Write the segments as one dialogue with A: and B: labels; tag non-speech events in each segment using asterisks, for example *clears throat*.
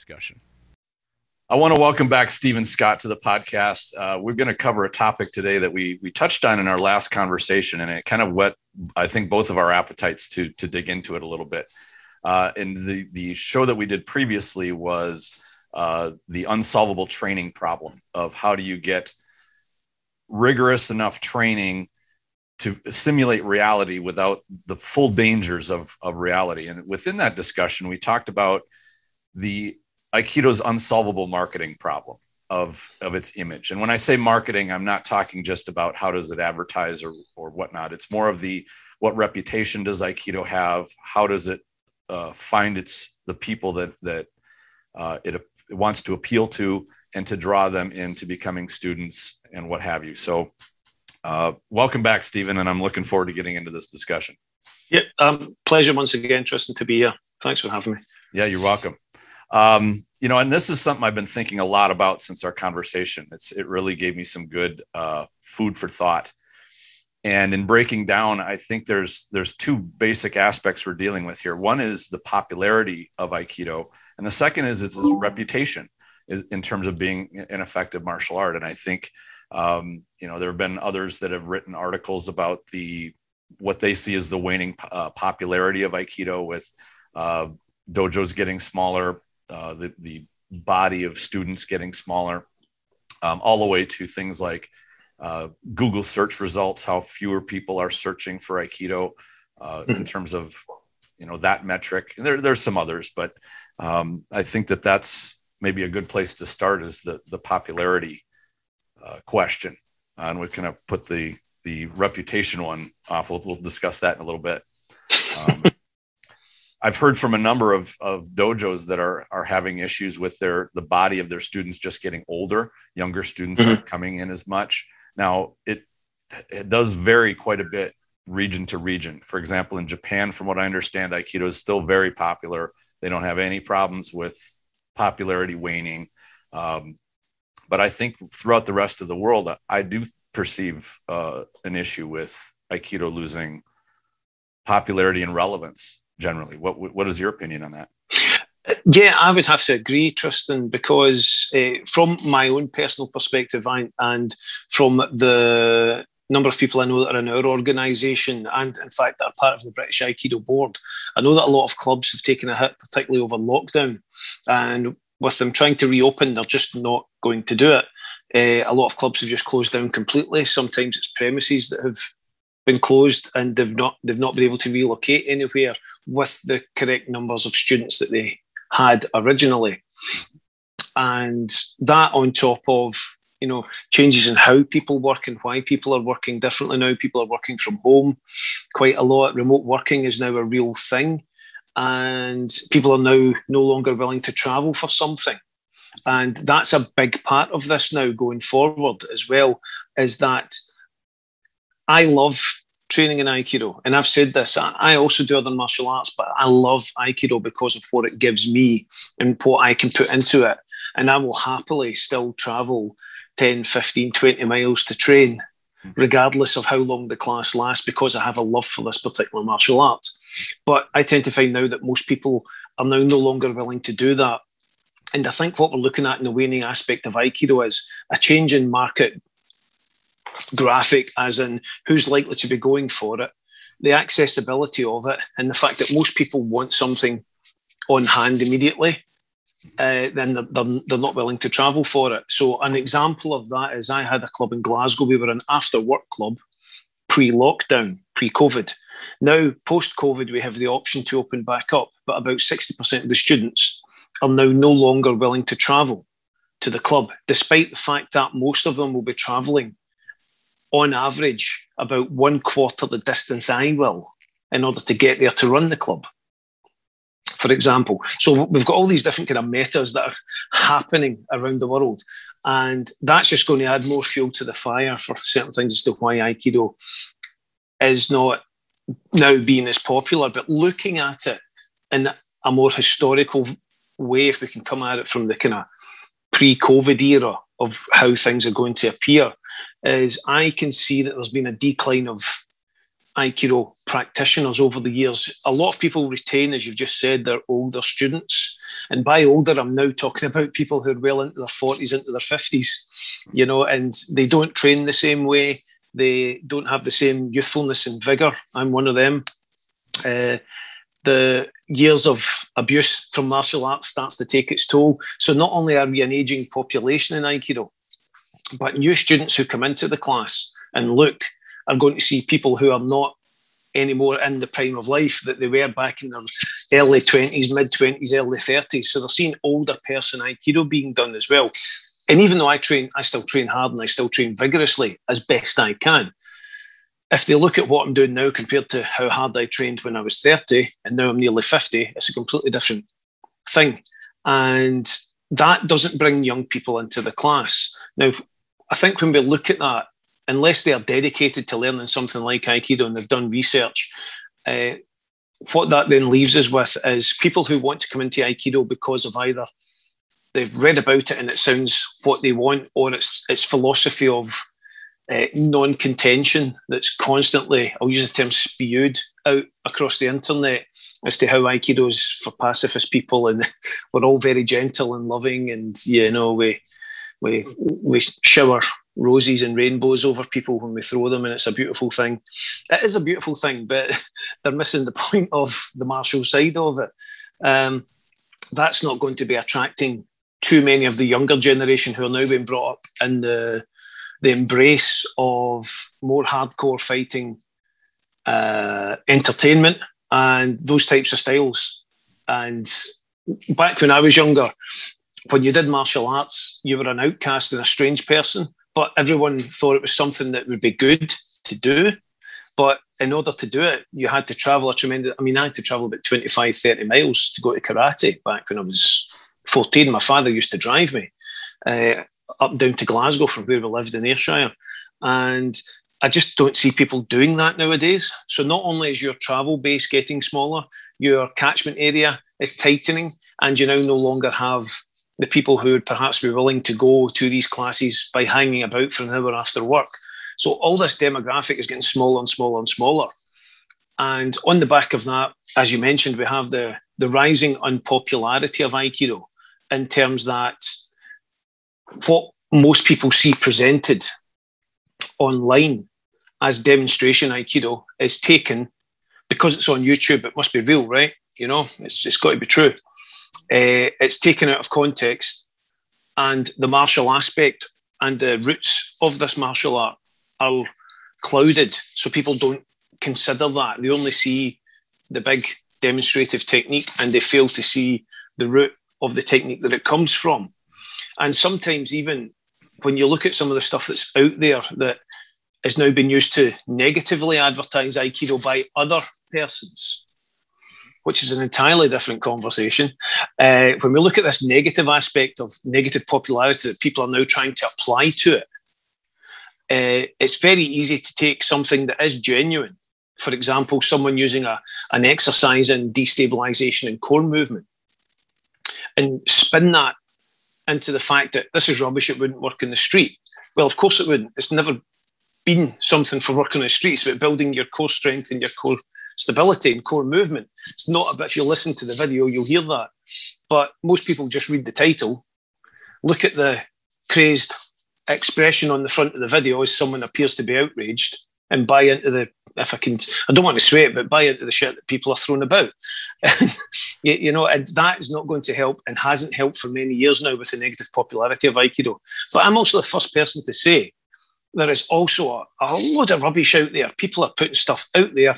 A: discussion. I want to welcome back Steven Scott to the podcast. Uh, we're going to cover a topic today that we we touched on in our last conversation, and it kind of whet, I think, both of our appetites to to dig into it a little bit. Uh, and the the show that we did previously was uh, the unsolvable training problem of how do you get rigorous enough training to simulate reality without the full dangers of, of reality. And within that discussion, we talked about the Aikido's unsolvable marketing problem of, of its image. And when I say marketing, I'm not talking just about how does it advertise or, or whatnot. It's more of the what reputation does Aikido have? How does it uh, find its the people that that uh, it, it wants to appeal to and to draw them into becoming students and what have you. So uh, welcome back, Steven, and I'm looking forward to getting into this discussion.
B: Yeah, um, pleasure once again, Tristan, to be here. Thanks for having me.
A: Yeah, you're welcome. Um, you know, and this is something I've been thinking a lot about since our conversation. It's it really gave me some good uh, food for thought. And in breaking down, I think there's there's two basic aspects we're dealing with here. One is the popularity of Aikido, and the second is its, its reputation in terms of being an effective martial art. And I think um, you know, there have been others that have written articles about the what they see as the waning uh, popularity of Aikido, with uh, dojos getting smaller, uh, the the body of students getting smaller, um, all the way to things like uh, Google search results, how fewer people are searching for Aikido mm-hmm. in terms of you know that metric. And there, there's some others, but um, I think that that's maybe a good place to start is the the popularity uh, question, uh, and we kind of put the the reputation one off. We'll, we'll discuss that in a little bit. Um, *laughs* I've heard from a number of, of dojos that are are having issues with their the body of their students just getting older. Younger students mm-hmm. aren't coming in as much. Now it it does vary quite a bit region to region. For example, in Japan, from what I understand, Aikido is still very popular. They don't have any problems with popularity waning. Um, but I think throughout the rest of the world, I do perceive uh, an issue with Aikido losing popularity and relevance generally. What what is your opinion on that?
B: Yeah, I would have to agree, Tristan, because uh, from my own personal perspective and, and from the number of people I know that are in our organisation and, in fact, that are part of the British Aikido board, I know that a lot of clubs have taken a hit, particularly over lockdown. And with them trying to reopen, they're just not going to do it. Uh, a lot of clubs have just closed down completely. Sometimes it's premises that have been closed and they've not they've not been able to relocate anywhere with the correct numbers of students that they had originally. And that on top of you know changes in how people work and why people are working differently now. People are working from home quite a lot. Remote working is now a real thing and people are now no longer willing to travel for something. And that's a big part of this now going forward as well, is that I love training in Aikido. And I've said this, I also do other martial arts, but I love Aikido because of what it gives me and what I can put into it. And I will happily still travel 10, 15, 20 miles to train, mm-hmm. regardless of how long the class lasts, because I have a love for this particular martial art. But I tend to find now that most people are now no longer willing to do that. And I think what we're looking at in the waning aspect of Aikido is a change in market graphic, as in who's likely to be going for it, the accessibility of it, and the fact that most people want something on hand immediately. Uh, then they're, they're, they're, not willing to travel for it. So, an example of that is I had a club in Glasgow. We were an after work club pre lockdown, pre COVID. Now, post COVID, we have the option to open back up, but about 60% of the students are now no longer willing to travel to the club, despite the fact that most of them will be travelling on average about one quarter the distance I will in order to get there to run the club. For example, so we've got all these different kind of metas that are happening around the world, and that's just going to add more fuel to the fire for certain things as to why Aikido is not now being as popular, but looking at it in a more historical way, if we can come at it from the kind of pre-COVID era of how things are going to appear, is I can see that there's been a decline of Aikido practitioners over the years. A lot of people retain, as you've just said, their older students, And by older, I'm now talking about people who are well into their 40s, into their 50s, you know, and they don't train the same way. They don't have the same youthfulness and vigor. I'm one of them. Uh, the years of abuse from martial arts starts to take its toll. So not only are we an aging population in Aikido, but new students who come into the class and look are going to see people who are not anymore in the prime of life that they were back in their early 20s, mid 20s, early 30s. So they're seeing older person Aikido being done as well. And even though I train, I still train hard and I still train vigorously as best I can. If they look at what I'm doing now compared to how hard I trained when I was 30 and now I'm nearly 50, it's a completely different thing. And that doesn't bring young people into the class. Now, I think when we look at that, unless they are dedicated to learning something like Aikido and they've done research, uh, what that then leaves us with is people who want to come into Aikido because of either they've read about it and it sounds what they want, or it's it's philosophy of uh, non-contention that's constantly, I'll use the term spewed out across the internet as to how Aikido is for pacifist people and *laughs* we're all very gentle and loving and you know we we we shower roses and rainbows over people when we throw them, and it's a beautiful thing. It is a beautiful thing, but *laughs* they're missing the point of the martial side of it. Um, that's not going to be attracting too many of the younger generation who are now being brought up in the the embrace of more hardcore fighting uh, entertainment and those types of styles. And back when I was younger, when you did martial arts, you were an outcast and a strange person, but everyone thought it was something that would be good to do. But in order to do it, you had to travel a tremendous, I mean, I had to travel about 25, 30 miles to go to karate back when I was 14. My father used to drive me uh, up down to Glasgow from where we lived in Ayrshire. And I just don't see people doing that nowadays. So not only is your travel base getting smaller, your catchment area is tightening, and you now no longer have the people who would perhaps be willing to go to these classes by hanging about for an hour after work. So all this demographic is getting smaller and smaller and smaller. And on the back of that, as you mentioned, we have the, the rising unpopularity of Aikido in terms that what most people see presented online as demonstration Aikido is taken because it's on YouTube, it must be real, right? You know, it's, it's got to be true uh, it's taken out of context, and the martial aspect and the roots of this martial art are clouded. So people don't consider that. They only see the big demonstrative technique and they fail to see the root of the technique that it comes from. And sometimes, even when you look at some of the stuff that's out there that has now been used to negatively advertise Aikido by other persons, which is an entirely different conversation. Uh, when we look at this negative aspect of negative popularity that people are now trying to apply to it, uh, it's very easy to take something that is genuine. For example, someone using a, an exercise in destabilization and core movement and spin that into the fact that this is rubbish, it wouldn't work in the street. Well, of course it wouldn't. It's never been something for working on the streets, but building your core strength and your core stability and core movement. It's not about if you listen to the video, you'll hear that. But most people just read the title, look at the crazed expression on the front of the video as someone appears to be outraged and buy into the if I can I don't want to swear it, but buy into the shit that people are throwing about. *laughs* you, you, know, and that is not going to help and hasn't helped for many years now with the negative popularity of Aikido. But I'm also the first person to say there is also a, a load of rubbish out there. People are putting stuff out there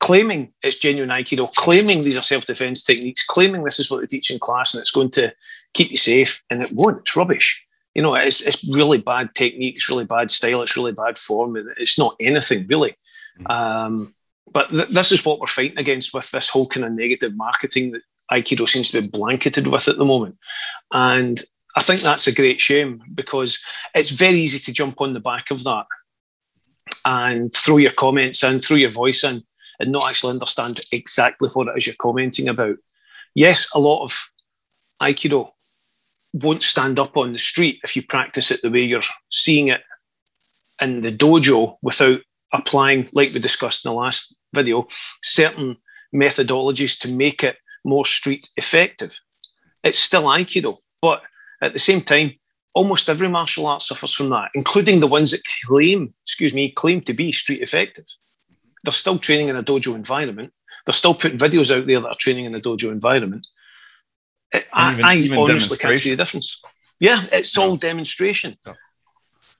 B: claiming it's genuine Aikido, claiming these are self defense techniques, claiming this is what they teach in class and it's going to keep you safe, and it won't. It's rubbish. You know, it's, it's really bad technique, it's really bad style, it's really bad form. and It's not anything really. Mm-hmm. Um, but th- this is what we're fighting against with this whole kind of negative marketing that Aikido seems to be blanketed with at the moment. And I think that's a great shame because it's very easy to jump on the back of that and throw your comments in, throw your voice in, and not actually understand exactly what it is you're commenting about. Yes, a lot of Aikido won't stand up on the street if you practice it the way you're seeing it in the dojo without applying, like we discussed in the last video, certain methodologies to make it more street effective. it's still Aikido. But at the same time, almost every martial art suffers from that, including the ones that claim, excuse me, claim to be street effective. They're still training in a dojo environment. They're still putting videos out there that are training in a dojo environment. I, even, I even honestly can't see the difference. Yeah, it's all demonstration.
A: Yeah.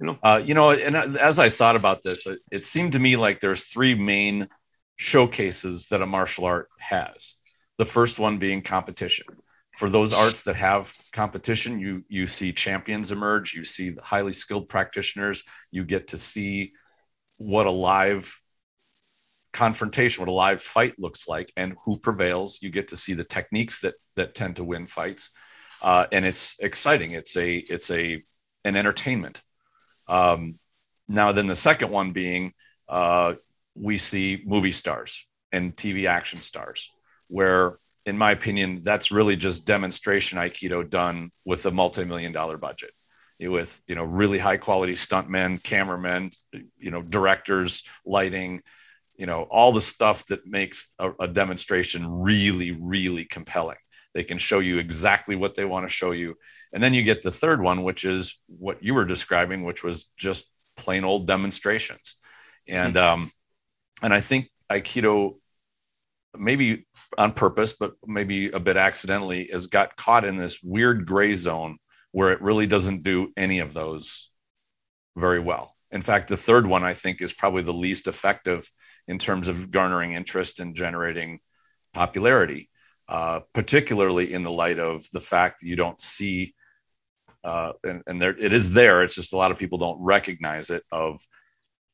A: You know, uh, you know, and as I thought about this, it, it seemed to me like there's three main showcases that a martial art has. The first one being competition for those arts that have competition, you you see champions emerge, you see the highly skilled practitioners, you get to see what a live confrontation, what a live fight looks like, and who prevails. You get to see the techniques that that tend to win fights, uh, and it's exciting. It's a it's a an entertainment. Um, now, then the second one being uh, we see movie stars and TV action stars, where in my opinion, that's really just demonstration Aikido done with a multi-million dollar budget with, you know, really high quality stuntmen, cameramen, you know, directors, lighting, you know, all the stuff that makes a, a demonstration really, really compelling. They can show you exactly what they want to show you. And then you get the third one, which is what you were describing, which was just plain old demonstrations. And, mm-hmm. um, and I think Aikido maybe on purpose, but maybe a bit accidentally, has got caught in this weird gray zone where it really doesn't do any of those very well. In fact, the third one I think is probably the least effective in terms of garnering interest and generating popularity, uh, particularly in the light of the fact that you don't see, uh, and, and there it is there. It's just a lot of people don't recognize it of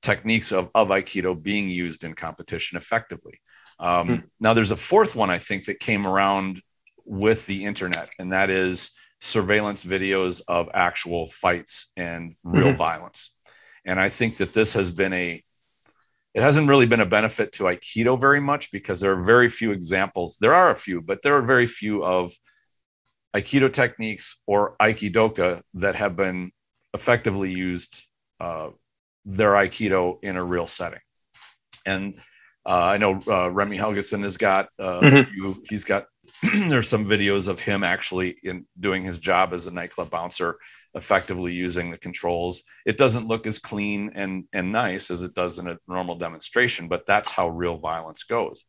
A: techniques of, of Aikido being used in competition effectively. Um, hmm. Now, there's a fourth one I think that came around with the internet, and that is surveillance videos of actual fights and real mm-hmm. violence. And I think that this has been a it hasn't really been a benefit to aikido very much because there are very few examples. There are a few but there are very few of aikido techniques or aikidoka that have been effectively used uh, their aikido in a real setting. And uh, I know uh, Remy Helgeson has got uh, mm-hmm. few, he's got *clears throat* there's some videos of him actually in doing his job as a nightclub bouncer, effectively using the controls. It doesn't look as clean and and nice as it does in a normal demonstration, but that's how real violence goes.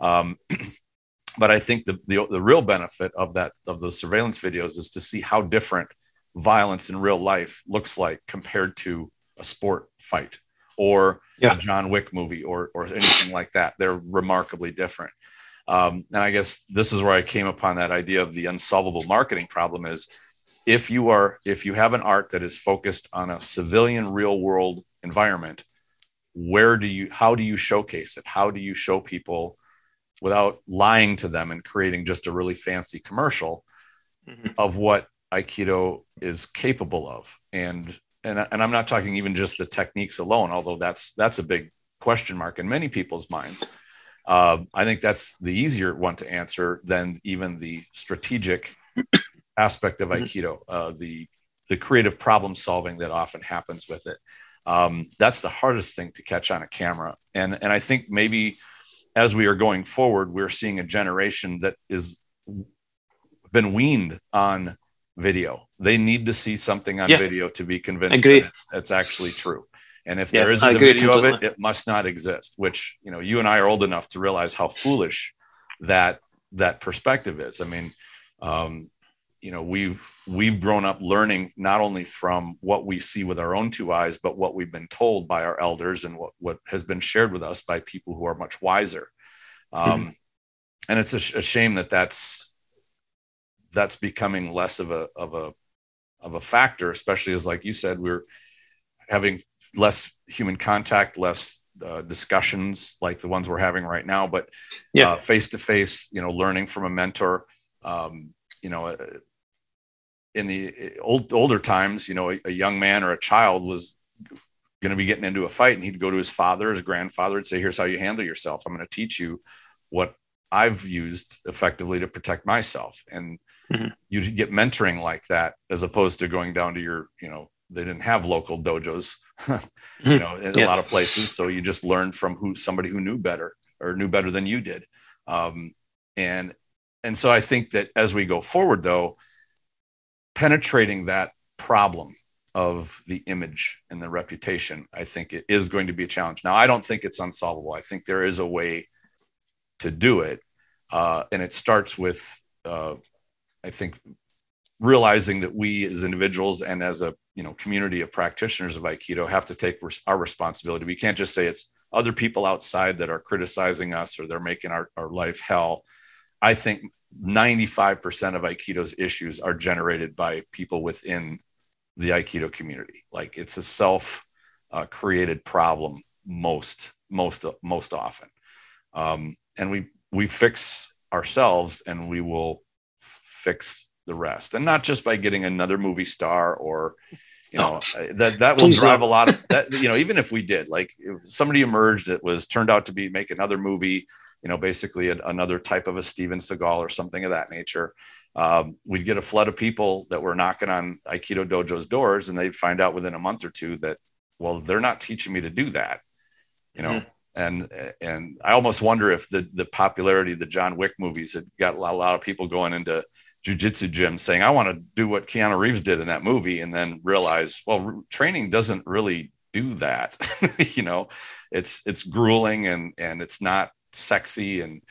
A: Um, *clears throat* but I think the, the the real benefit of that of those surveillance videos is to see how different violence in real life looks like compared to a sport fight or yeah. a John Wick movie or or anything like that. They're remarkably different. Um, and I guess this is where I came upon that idea of the unsolvable marketing problem is if you are if you have an art that is focused on a civilian real world environment, where do you how do you showcase it? How do you show people without lying to them and creating just a really fancy commercial mm-hmm. of what Aikido is capable of? And and, and I'm not talking even just the techniques alone, although that's that's a big question mark in many people's minds. Uh, I think that's the easier one to answer than even the strategic aspect of mm-hmm. Aikido, uh, the the creative problem solving that often happens with it. Um, that's the hardest thing to catch on a camera, and and I think maybe as we are going forward, we're seeing a generation that is been weaned on video. They need to see something on yeah. video to be convinced that it's, it's, actually true. And if yeah, there isn't a video completely. of it, it must not exist. Which you know, you and I are old enough to realize how foolish that that perspective is. I mean, um, you know, we've we've grown up learning not only from what we see with our own two eyes, but what we've been told by our elders and what what has been shared with us by people who are much wiser. Um, mm-hmm. And it's a, a shame that that's that's becoming less of a of a of a factor, especially as like you said, we're having less human contact, less uh, discussions like the ones we're having right now, but yeah, face to face, you know, learning from a mentor, um, you know, uh, in the old older times, you know, a, a young man or a child was going to be getting into a fight and he'd go to his father, his grandfather and say, here's how you handle yourself. I'm going to teach you what I've used effectively to protect myself. And mm-hmm. you get mentoring like that as opposed to going down to your, you know, they didn't have local dojos, *laughs* mm-hmm. you know, in yeah. a lot of places. So you just learned from who somebody who knew better or knew better than you did. Um, and and so I think that as we go forward, though, penetrating that problem of the image and the reputation, I think it is going to be a challenge. Now, I don't think it's unsolvable. I think there is a way to do it, uh, and it starts with, uh, I think, realizing that we as individuals and as a you know community of practitioners of aikido have to take res- our responsibility we can't just say it's other people outside that are criticizing us or they're making our, our life hell i think 95% of aikido's issues are generated by people within the aikido community. Like it's a self uh, created problem most most most often. Um, and we we fix ourselves and we will fix the rest. And not just by getting another movie star or you know that that will drive don't. a lot of *laughs* that you know even if we did like if somebody emerged that was turned out to be make another movie you know basically a, another type of a steven seagal or something of that nature um, we'd get a flood of people that were knocking on aikido dojo's doors and they'd find out within a month or two that well they're not teaching me to do that you know mm. and and i almost wonder if the the popularity of the john wick movies had got a lot of people going into jujitsu gym saying, I want to do what Keanu Reeves did in that movie, and then realize, well, training doesn't really do that. *laughs* you know, it's it's grueling and and it's not sexy. And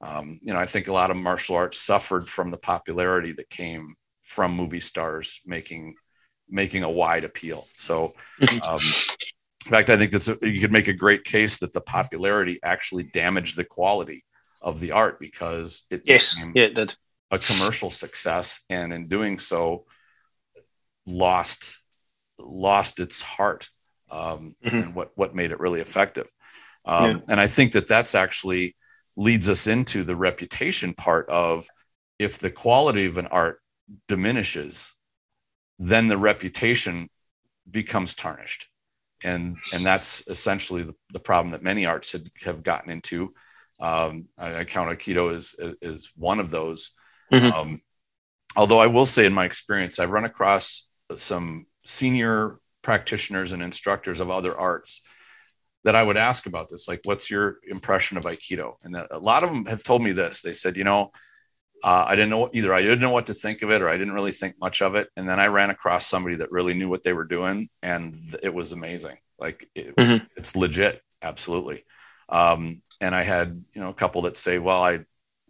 A: um, you know, I think a lot of martial arts suffered from the popularity that came from movie stars making making a wide appeal. So um, in fact, I think that's a, you could make a great case that the popularity actually damaged the quality of the art because
B: it yes, became, yeah, it did
A: a commercial success and in doing so lost lost its heart um, mm-hmm. and what what made it really effective um, yeah. and i think that that's actually leads us into the reputation part of if the quality of an art diminishes then the reputation becomes tarnished and and that's essentially the, the problem that many arts had, have gotten into um, I, I count aikido as, as one of those Mm-hmm. Um, although I will say, in my experience, I've run across some senior practitioners and instructors of other arts that I would ask about this, like, what's your impression of Aikido? And a lot of them have told me this. They said, you know, uh, I didn't know either. I didn't know what to think of it, or I didn't really think much of it. And then I ran across somebody that really knew what they were doing, and it was amazing. Like, it, mm-hmm. it's legit, absolutely. Um, and I had, you know, a couple that say, well, I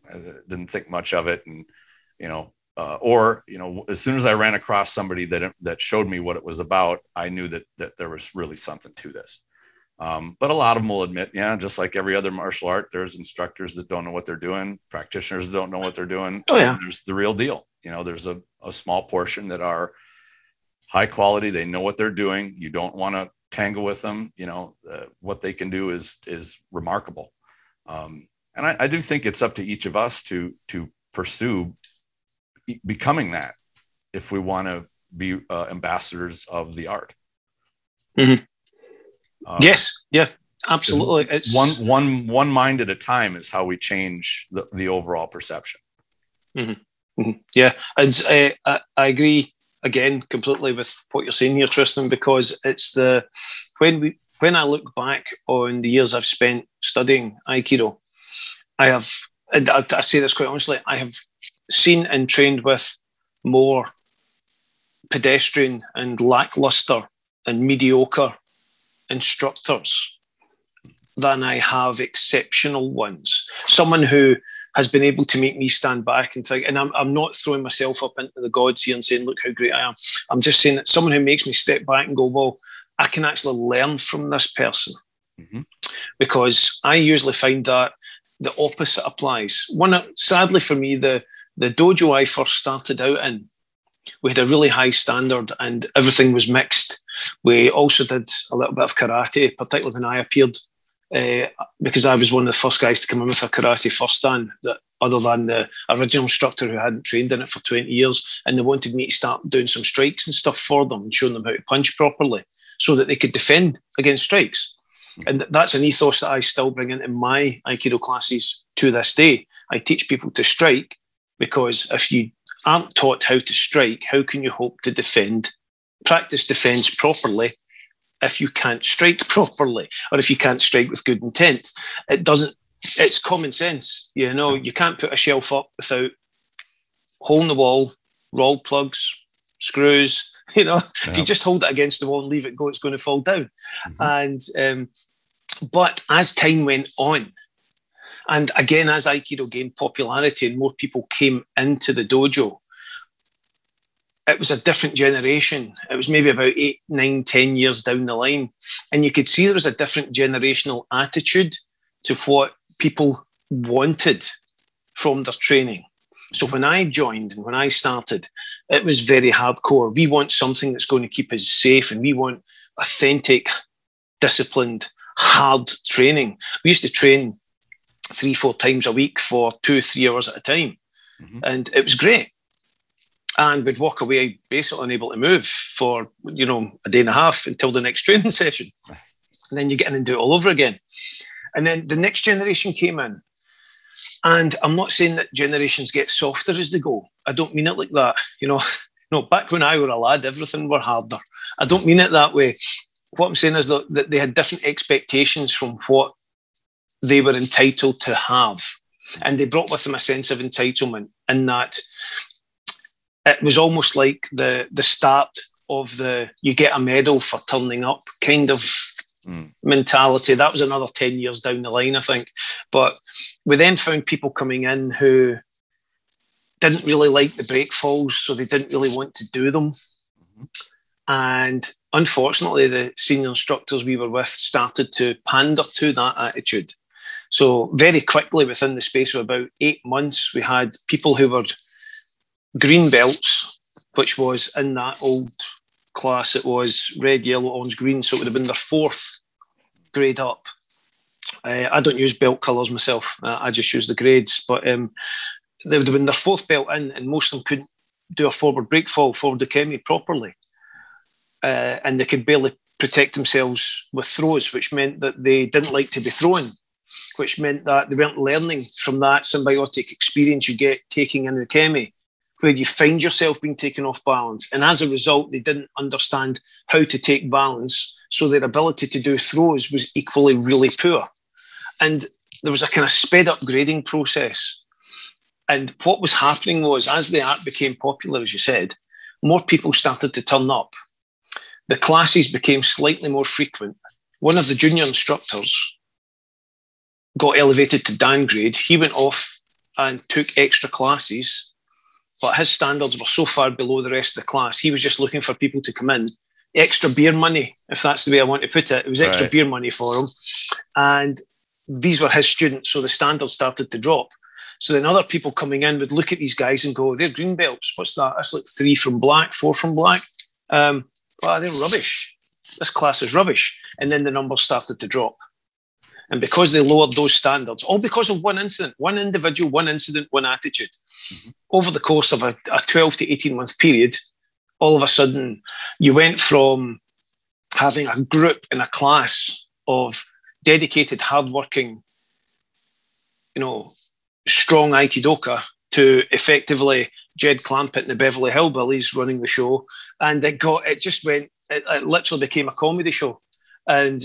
A: I didn't think much of it, and you know, uh, or you know, as soon as I ran across somebody that that showed me what it was about, I knew that that there was really something to this. Um, but a lot of them will admit, yeah, just like every other martial art, there's instructors that don't know what they're doing, practitioners that don't know what they're doing.
B: Oh yeah,
A: there's the real deal. You know, there's a, a small portion that are high quality. They know what they're doing. You don't want to tangle with them. You know, uh, what they can do is is remarkable. Um, and I, I do think it's up to each of us to to pursue becoming that if we want to be uh, ambassadors of the art.
B: Mm-hmm. Um, yes, yeah, absolutely.
A: It's one one one mind at a time is how we change the, the overall perception.
B: Mm-hmm. Mm-hmm. Yeah, and uh, I, I agree again completely with what you're saying here, Tristan, because it's the when we when I look back on the years I've spent studying Aikido, I have, I, I say this quite honestly, I have seen and trained with more pedestrian and lackluster and mediocre instructors than I have exceptional ones. Someone who has been able to make me stand back and think, and I'm, I'm not throwing myself up into the gods here and saying, look how great I am. I'm just saying that someone who makes me step back and go, well, I can actually learn from this person. Mm-hmm. Because I usually find that the opposite applies. One, sadly for me, the the dojo I first started out in, we had a really high standard and everything was mixed. We also did a little bit of karate, particularly when I appeared, uh, because I was one of the first guys to come in with a karate first dan. That other than the original instructor who hadn't trained in it for 20 years, and they wanted me to start doing some strikes and stuff for them and showing them how to punch properly so that they could defend against strikes. And that's an ethos that I still bring into my Aikido classes to this day. I teach people to strike because if you aren't taught how to strike, how can you hope to defend, practice defense properly if you can't strike *laughs* properly or if you can't strike with good intent? It doesn't it's common sense. You know, you can't put a shelf up without hole in the wall, roll plugs, screws. *laughs* You know, yeah. if you just hold it against the wall and leave it go, it's going to fall down. Mm-hmm. And um, but as time went on, and again as Aikido gained popularity and more people came into the dojo, it was a different generation. It was maybe about eight, nine, ten years down the line, and you could see there was a different generational attitude to what people wanted from their training. So when I joined and when I started, it was very hardcore. We want something that's going to keep us safe, and we want authentic, disciplined, hard training. We used to train three, four times a week for two, three hours at a time, mm-hmm. and it was great. And we'd walk away basically unable to move for you know a day and a half until the next training *laughs* session, and then you get in and do it all over again. And then the next generation came in, and I'm not saying that generations get softer as they go. I don't mean it like that. You know, *laughs* no, back when I were a lad, everything were harder. I don't mean it that way. What I'm saying is that, that they had different expectations from what they were entitled to have. And they brought with them a sense of entitlement in that it was almost like the the start of the you get a medal for turning up kind of mm. mentality. That was another 10 years down the line, I think. But we then found people coming in who didn't really like the break falls, so they didn't really want to do them. Mm-hmm. And unfortunately, the senior instructors we were with started to pander to that attitude. So, very quickly, within the space of about eight months, we had people who were green belts, which was in that old class, it was red, yellow, orange, green. So, it would have been their fourth grade up. Uh, I don't use belt colours myself. Uh, I just use the grades. But um, they would have been their fourth belt in, and most of them couldn't do a forward break fall, forward ukemi properly. Uh, and they could barely protect themselves with throws, which meant that they didn't like to be thrown, which meant that they weren't learning from that symbiotic experience you get taking in the ukemi, where you find yourself being taken off balance. And as a result, they didn't understand how to take balance so their ability to do throws was equally really poor. And there was a kind of sped up grading process. And what was happening was, as the art became popular, as you said, more people started to turn up. The classes became slightly more frequent. One of the junior instructors got elevated to Dan grade. He went off and took extra classes, but his standards were so far below the rest of the class. He was just looking for people to come in extra beer money, if that's the way I want to put it. It was extra right. beer money for him. And these were his students, so the standards started to drop. So then other people coming in would look at these guys and go, they're green belts. What's that? That's like three from black, four from black. Um, well, they're rubbish. This class is rubbish. And then the numbers started to drop. And because they lowered those standards, all because of one incident, one individual, one incident, one attitude, mm-hmm. over the course of a, a 12 to 18 month period, all of a sudden you went from having a group in a class of dedicated, hardworking, you know, strong Aikidoka to effectively Jed Clampett and the Beverly Hillbillies running the show. And it got, it just went, it, it literally became a comedy show. And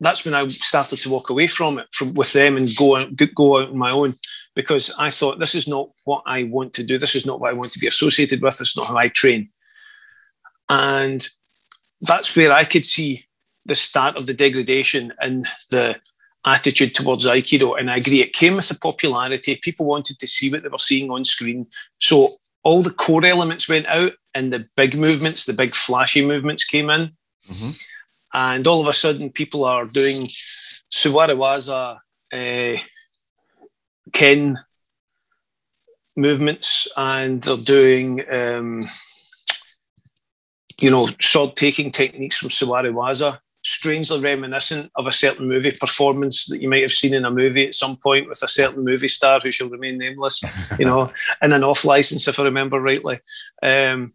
B: that's when I started to walk away from it from with them and go go out on my own because I thought this is not what I want to do. This is not what I want to be associated with. It's not how I train. And that's where I could see the start of the degradation and the attitude towards Aikido. And I agree, it came with the popularity. People wanted to see what they were seeing on screen. So all the core elements went out and the big movements, the big flashy movements came in. Mm-hmm. And all of a sudden, people are doing Suwariwaza, uh, Ken movements, and they're doing um, you know, sword taking techniques from Suwariwaza, strangely reminiscent of a certain movie performance that you might have seen in a movie at some point with a certain movie star who shall remain nameless, you know, *laughs* in an off license, if I remember rightly. Um,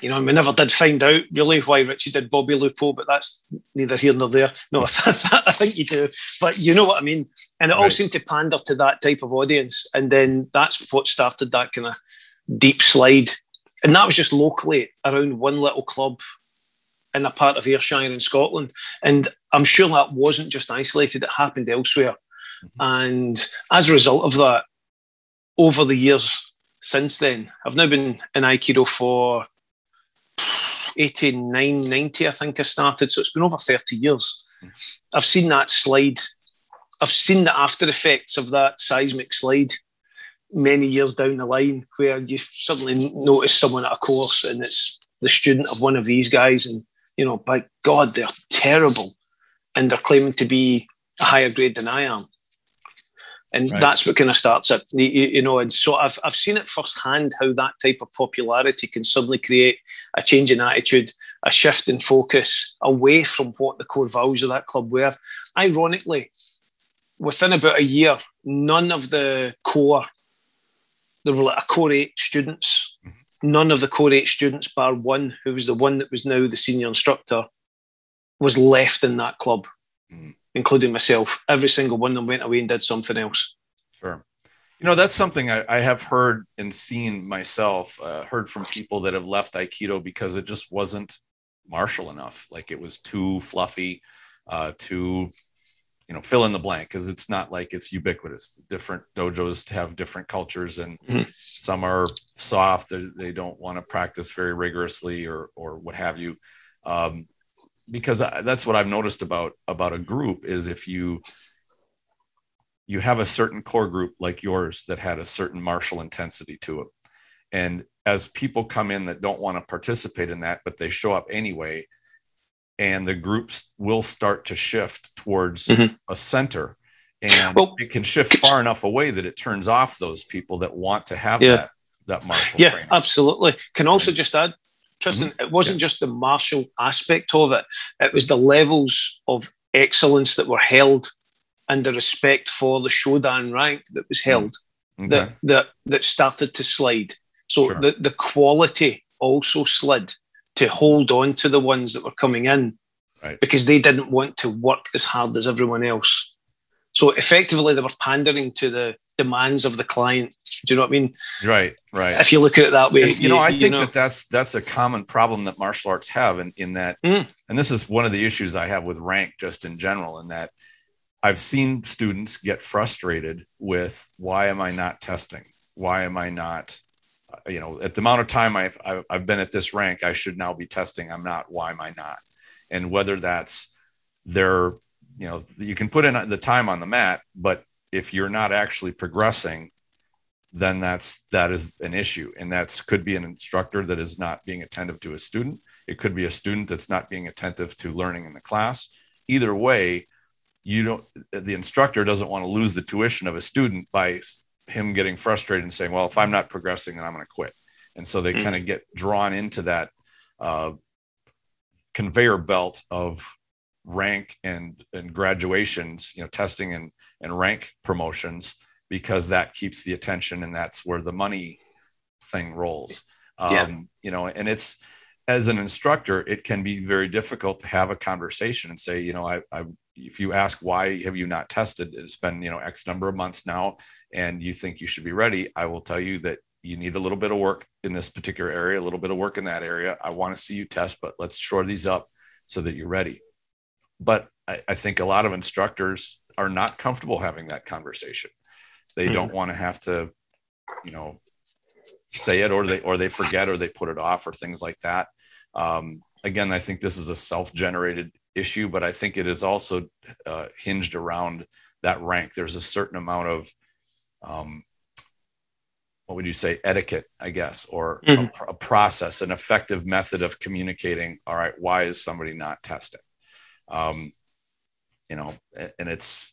B: you know, we never did find out really why Richie did Bobby Lupo, but that's neither here nor there. No, *laughs* I think you do, but you know what I mean. And it right. all seemed to pander to that type of audience, and then that's what started that kind of deep slide and that was just locally around one little club in a part of Ayrshire in Scotland. And I'm sure that wasn't just isolated, it happened elsewhere. Mm-hmm. And as a result of that, over the years since then, I've now been in Aikido for 89, 90, I think I started. So it's been over 30 years. I've seen that slide. I've seen the after effects of that seismic slide many years down the line where you suddenly notice someone at a course and it's the student of one of these guys and you know by god they're terrible and they're claiming to be a higher grade than i am and right. that's what kind of starts it you, you, know and so I've, I've seen it firsthand how that type of popularity can suddenly create a change in attitude a shift in focus away from what the core values of that club were ironically within about a year none of the core there were like a core eight students. Mm-hmm. None of the core eight students, bar one, who was the one that was now the senior instructor, was left in that club, mm-hmm. Including myself. Every single one of them went away and did something else.
A: Sure. You know, that's something I, I have heard and seen myself, uh, heard from people that have left Aikido because it just wasn't martial enough. Like it was too fluffy, uh, too you know fill in the blank because it's not like it's ubiquitous different dojos have different cultures and mm-hmm. some are soft they don't want to practice very rigorously or or what have you um, because that's what i've noticed about about a group is if you you have a certain core group like yours that had a certain martial intensity to it and as people come in that don't want to participate in that but they show up anyway and the groups will start to shift towards mm-hmm. a center and well, it can shift far enough away that it turns off those people that want to have yeah. that that martial
B: yeah
A: training.
B: absolutely can also just add tristan mm-hmm. it wasn't yeah. just the martial aspect of it it was the levels of excellence that were held and the respect for the shodan rank that was held mm-hmm. okay. that that that started to slide so sure. the the quality also slid to hold on to the ones that were coming in right. because they didn't want to work as hard as everyone else. So effectively, they were pandering to the demands of the client. Do you know what I mean?
A: Right, right.
B: If you look at it that way,
A: you, you know, I you think know. that that's that's a common problem that martial arts have, in in that, mm. and this is one of the issues I have with rank just in general, in that I've seen students get frustrated with why am I not testing? Why am I not uh, you know, at the amount of time I've, I've been at this rank, I should now be testing. I'm not. Why am I not? And whether that's their, you know, you can put in the time on the mat, but if you're not actually progressing, then that's that is an issue, and that's could be an instructor that is not being attentive to a student. It could be a student that's not being attentive to learning in the class. Either way, you don't. The instructor doesn't want to lose the tuition of a student by him getting frustrated and saying, well, if I'm not progressing, then I'm going to quit. And so they mm-hmm. kind of get drawn into that uh, conveyor belt of rank and, and graduations, you know, testing and, and rank promotions, because that keeps the attention and that's where the money thing rolls. Um, yeah. You know, and it's, as an instructor, it can be very difficult to have a conversation and say, you know, I, I if you ask why have you not tested, it's been you know X number of months now, and you think you should be ready. I will tell you that you need a little bit of work in this particular area, a little bit of work in that area. I want to see you test, but let's shore these up so that you're ready. But I, I think a lot of instructors are not comfortable having that conversation. They mm-hmm. don't want to have to, you know, say it or they or they forget or they put it off or things like that. Um, again, I think this is a self-generated issue, but I think it is also uh, hinged around that rank. There's a certain amount of um, what would you say etiquette i guess or mm-hmm. a, a, process an effective method of communicating all right why is somebody not testing um, you know and it's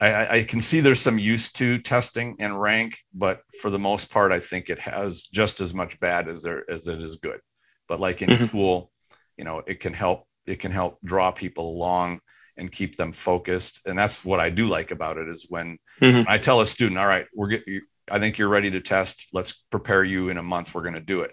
A: I, I, can see there's some use to testing and rank but for the most part i think it has just as much bad as there as it is good. But like any mm-hmm. tool you know it can help it can help draw people along and keep them focused. And that's what i do like about it is when, mm-hmm. when i tell a student all right we're getting i think you're ready to test. Let's prepare you in a month. We're going to do it.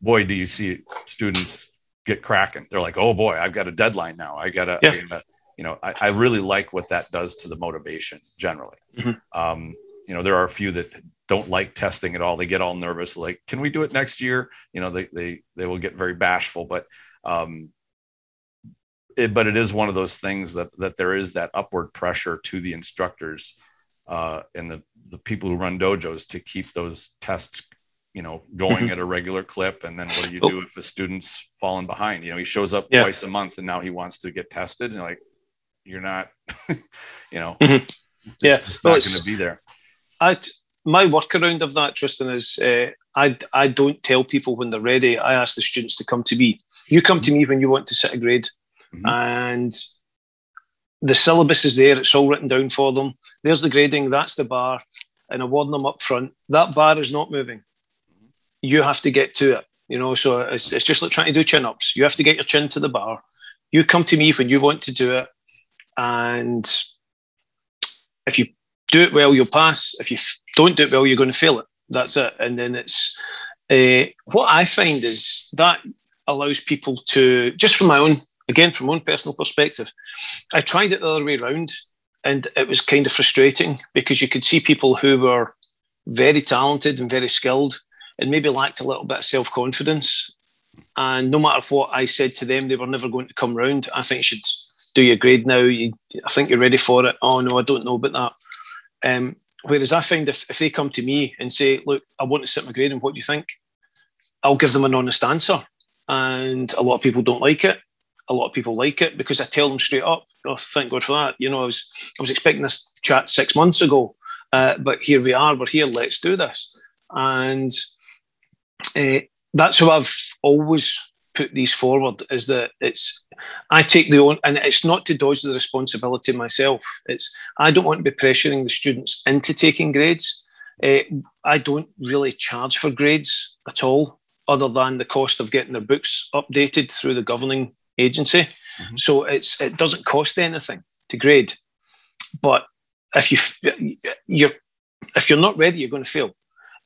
A: Boy do you see students get cracking. They're like oh boy i've got a deadline now. I gotta, yeah. I gotta you know I, I, really like what that does to the motivation generally. Mm-hmm. um, you know there are a few that don't like testing at all. They get all nervous like can we do it next year? You know they they, they will get very bashful but um, it, but it is one of those things that that there is that upward pressure to the instructors uh, and the the people who run dojos to keep those tests you know going mm-hmm. at a regular clip and then what do you do oh. if a student's falling behind? You know he shows up yeah. twice a month and now he wants to get tested and like you're not *laughs* you know mm-hmm.
B: yeah.
A: it's not going to be there.
B: I my workaround of that Tristan is uh, I I don't tell people when they're ready. I ask the students to come to me. You come to me when you want to sit a grade. Mm-hmm. and the syllabus is there. It's all written down for them. There's the grading. That's the bar. And awarding them up front. That bar is not moving you have to get to it. You know, so it's, it's just like trying to do chin ups. You have to get your chin to the bar. You come to me when you want to do it. And if you do it well, you'll pass. If you don't do it well, you're going to fail it. That's it. And then it's uh, what I find is that allows people to, just from my own, again, from my own personal perspective, I tried it the other way around and it was kind of frustrating because you could see people who were very talented and very skilled and maybe lacked a little bit of self confidence. And no matter what I said to them, they were never going to come round. I think you should do your grade now. You, I think you're ready for it. Oh no, I don't know about that. Um, whereas I find if, if they come to me and say, "Look, I want to sit my grade, and what do you think?" I'll give them an honest answer. And a lot of people don't like it. A lot of people like it because I tell them straight up. Oh, thank God for that. You know, I was I was expecting this chat six months ago, uh, but here we are. We're here. Let's do this. And uh, that's how I've always put these forward is that it's I take the own and it's not to dodge the responsibility myself. It's I don't want to be pressuring the students into taking grades. Uh, I don't really charge for grades at all, other than the cost of getting their books updated through the governing agency. Mm-hmm. So it's it doesn't cost anything to grade. But if you you're if you're not ready, you're going to fail.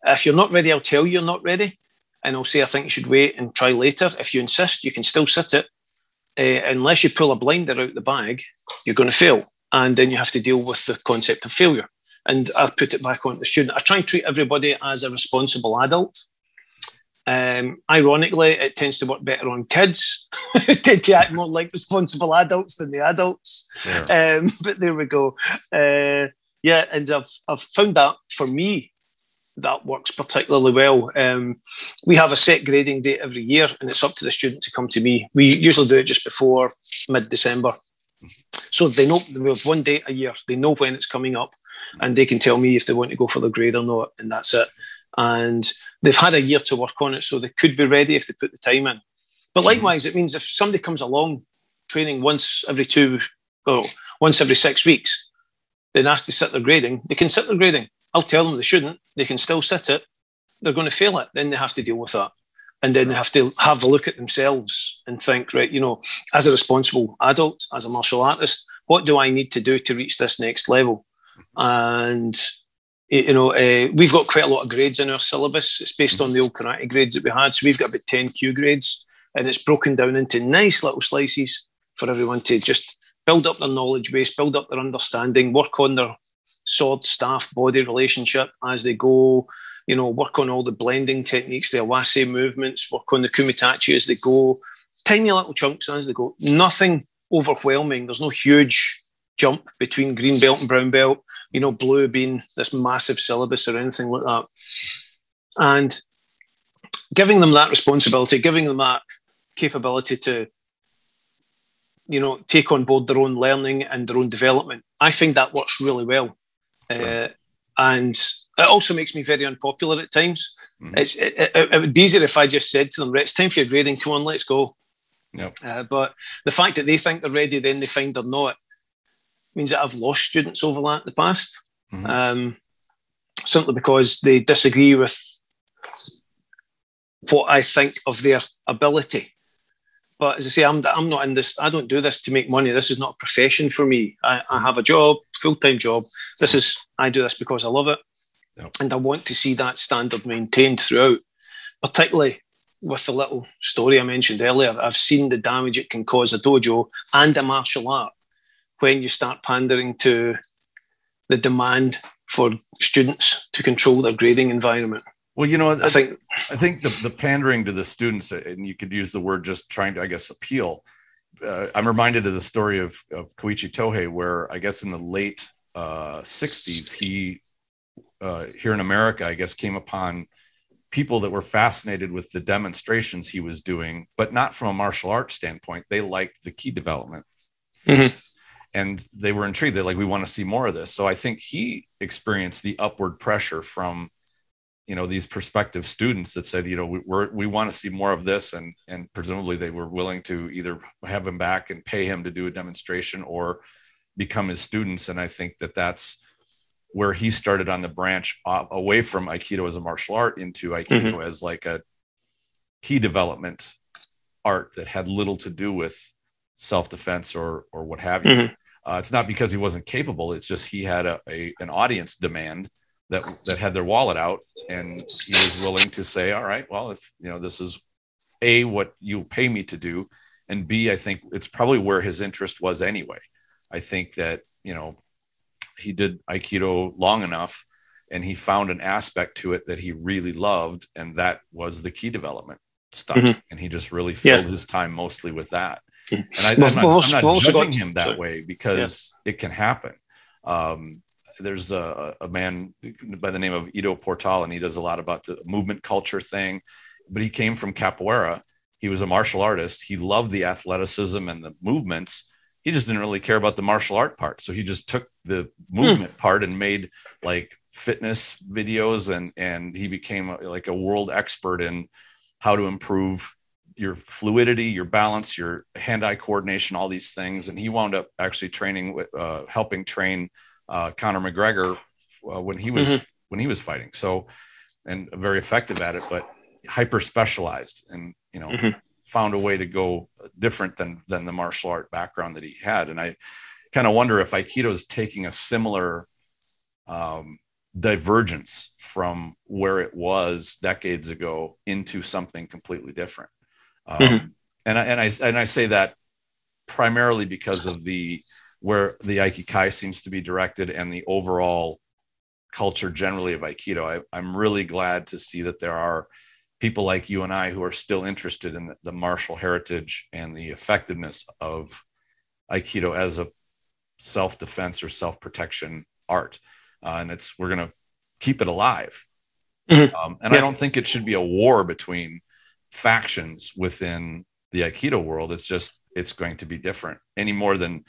B: If you're not ready, I'll tell you you're not ready and I'll say, I think you should wait and try later. If you insist, you can still sit it. Uh, unless you pull a blinder out the bag, you're going to fail. And then you have to deal with the concept of failure. And I put it back on the student. I try and treat everybody as a responsible adult. Um, ironically, it tends to work better on kids *laughs* who tend to act more like responsible adults than the adults. Yeah. Um, *laughs* but there we go. Uh, yeah, and I've, I've found that for me, that works particularly well. Um, we have a set grading date every year, and it's up to the student to come to me. We usually do it just before mid December. So they know we have one date a year. They know when it's coming up, and they can tell me if they want to go for the grade or not, and that's it. And they've had a year to work on it, so they could be ready if they put the time in. But likewise, it means if somebody comes along training once every two, or once every six weeks, then asked to sit their grading, they can sit their grading. I'll tell them they shouldn't. They can still sit it. They're going to fail it. Then they have to deal with that. And then they have to have a look at themselves and think, right, you know, as a responsible adult, as a martial artist, what do I need to do to reach this next level? And you know, uh, we've got quite a lot of grades in our syllabus. It's based on the old karate grades that we had. So we've got about 10 kyu grades and it's broken down into nice little slices for everyone to just build up their knowledge base, build up their understanding, work on their sword staff body relationship as they go you know work on all the blending techniques the awase movements work on the kumitachi as they go. Tiny little chunks as they go. Nothing overwhelming. There's no huge jump between green belt and brown belt you know blue being this massive syllabus or anything like that. And giving them that responsibility giving them that capability to you know take on board their own learning and their own development i think that works really well Sure. Uh, and it also makes me very unpopular at times. Mm-hmm. It's it, it, it, would be easier if I just said to them, "It's time for your grading. Come on, let's go."
A: Yep.
B: Uh, but the fact that they think they're ready, then they find they're not, means that I've lost students over that in the past. Mm-hmm. Um, simply because they disagree with what I think of their ability. But as I say, I'm, I'm not in this, I don't do this to make money. This is not a profession for me. I, I have a job, full time job. This is, I do this because I love it. And I want to see that standard maintained throughout, particularly with the little story I mentioned earlier. I've seen the damage it can cause a dojo and a martial art when you start pandering to the demand for students to control their grading environment.
A: Well, you know, I think I think the, the pandering to the students, and you could use the word just trying to, I guess, appeal. uh, I'm reminded of the story of, of Koichi Tohei, where I guess in the late uh, 60s, he uh, here in America, I guess, came upon people that were fascinated with the demonstrations he was doing, but not from a martial arts standpoint. They liked the ki development. Mm-hmm. And they were intrigued. They're like, we want to see more of this. So I think he experienced the upward pressure from, you know, these prospective students that said, you know, we, we're, we want to see more of this. And, and presumably they were willing to either have him back and pay him to do a demonstration or become his students. And I think that that's, where he started on the branch away from aikido as a martial art into aikido mm-hmm. as like a ki development art that had little to do with self-defense or or what have you mm-hmm. uh, it's not because he wasn't capable it's just he had a, a, an audience demand that that had their wallet out and he was willing to say all right well if you know this is a what you pay me to do and b i think it's probably where his interest was anyway i think that you know he did aikido long enough and he found an aspect to it that he really loved and that was the ki development stuff mm-hmm. and he just really filled yeah. his time mostly with that mm-hmm. and I, am not, I'm not judging him that way because yeah. it can happen um, there's a, a, man by the name of Ido Portal and he does a lot about the movement culture thing but he came from capoeira he was a martial artist he loved the athleticism and the movements he just didn't really care about the martial art part. So he just took the movement hmm. part and made like fitness videos and and he became a, like a world expert in how to improve your fluidity, your balance, your hand-eye coordination, all these things. And he wound up actually training with uh, helping train uh, Conor McGregor uh, when he was mm-hmm. when he was fighting. So and very effective at it, but hyper specialized and you know mm-hmm found a way to go different than than the martial art background that he had and i kind of wonder if aikido is taking a similar um, divergence from where it was decades ago into something completely different um, mm-hmm. and, I, and i and i say that primarily because of the where the aikikai seems to be directed and the overall culture generally of aikido I, i'm really glad to see that there are people like you and I who are still interested in the, the martial heritage and the effectiveness of Aikido as a self defense or self protection art. Uh, and it's, we're going to keep it alive. Mm-hmm. Um, and yeah. I don't think it should be a war between factions within the Aikido world. It's just, it's going to be different any more than,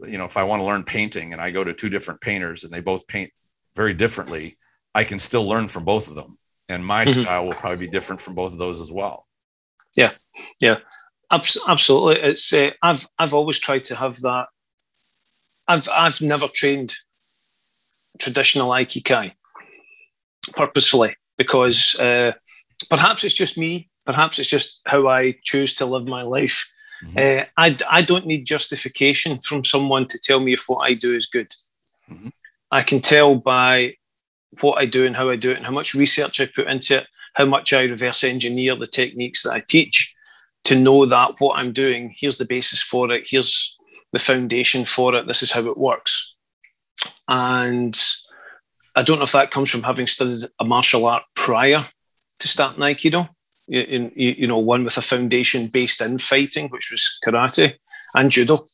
A: you know, if I want to learn painting and I go to two different painters and they both paint very differently, I can still learn from both of them and my mm-hmm. style will probably be different from both of those as well.
B: Yeah, yeah, absolutely. It's uh, I've I've always tried to have that. I've I've never trained traditional aikikai purposefully because uh, perhaps it's just me. Perhaps it's just how I choose to live my life. Mm-hmm. Uh, I, I don't need justification from someone to tell me if what I do is good. Mm-hmm. I can tell by what I do and how I do it and how much research I put into it, how much I reverse engineer the techniques that I teach to know that what I'm doing, here's the basis for it, here's the foundation for it, this is how it works. And I don't know if that comes from having studied a martial art prior to starting Aikido. You, you, know, one with a foundation based in fighting, which was karate and judo.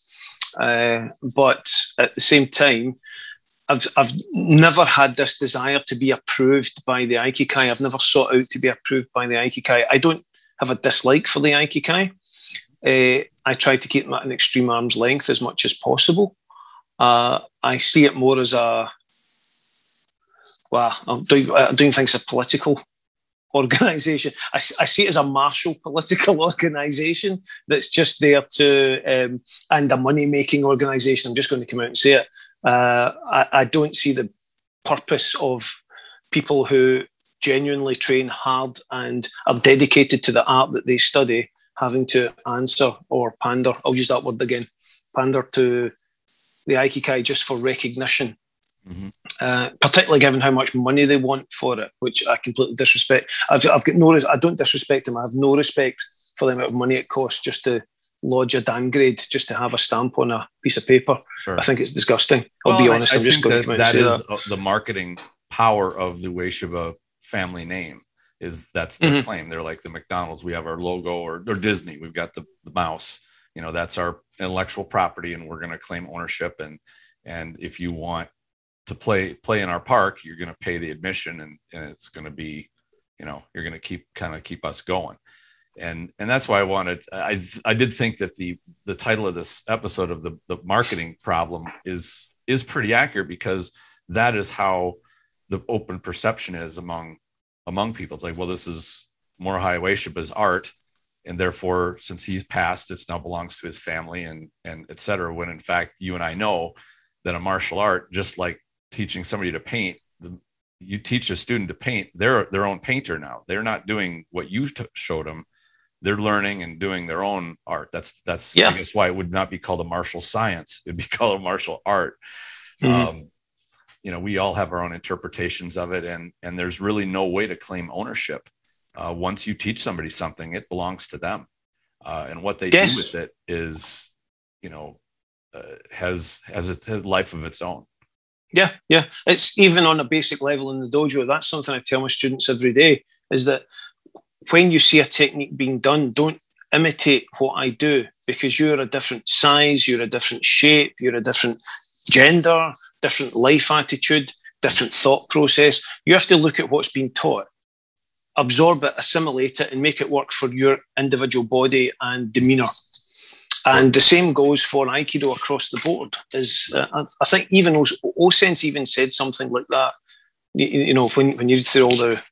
B: Uh, but at the same time, I've, I've never had this desire to be approved by the Aikikai. I've never sought out to be approved by the Aikikai. I don't have a dislike for the Aikikai. Uh, I try to keep them at an extreme arm's length as much as possible. Uh, I see it more as a well, I'm doing, I'm doing things a political organisation. I, I, see it as a martial political *laughs* organisation that's just there to, um, and a money making organisation. I'm just going to come out and say it. Uh, I, I don't see the purpose of people who genuinely train hard and are dedicated to the art that they study having to answer or pander. I'll use that word again pander to the Aikikai just for recognition. Mm-hmm. Uh, particularly given how much money they want for it, which I completely disrespect. I've, I've got no, I don't disrespect them. I have no respect for the amount of money it costs just to lodge a dan grade just to have a stamp on a piece of paper. Sure. I think it's disgusting. I'll well, be honest. I, am just going
A: that, to that is that. the marketing power of the Ueshiba family name. Is that's their mm-hmm. claim? They're like the McDonald's. We have our logo, or, or Disney. We've got the, the mouse. you know that's our intellectual property and we're going to claim ownership and and if you want to play play in our park you're going to pay the admission and, and it's going to be you know you're going to keep kind of keep us going. And and that's why i wanted i i did think that the the title of this episode of the the marketing problem is is pretty accurate because that is how the open perception is among among people. It's like well this is more Morihei Ueshiba's art and therefore since he's passed it now belongs to his family and and et cetera when in fact you and i know that a martial art just like teaching somebody to paint the, you teach a student to paint they're their own painter now they're not doing what you t- showed them they're learning and doing their own art that's that's yeah. i guess why it would not be called a martial science it'd be *laughs* called a martial art mm-hmm. um, you know we all have our own interpretations of it and and there's really no way to claim ownership uh, once you teach somebody something, it belongs to them. Uh, and what they yes. do with it is, you know, uh, has has a life of its own.
B: Yeah, yeah. It's even on a basic level in the dojo. That's something I tell my students every day: is that when you see a technique being done, don't imitate what I do because you're a different size, you're a different shape, you're a different gender, different life attitude, different thought process. You have to look at what's being taught absorb it, assimilate it, and make it work for your individual body and demeanor. And the same goes for Aikido across the board. Is uh, I think even O Sensei even said something like that. You, you, know, when, when you read through all the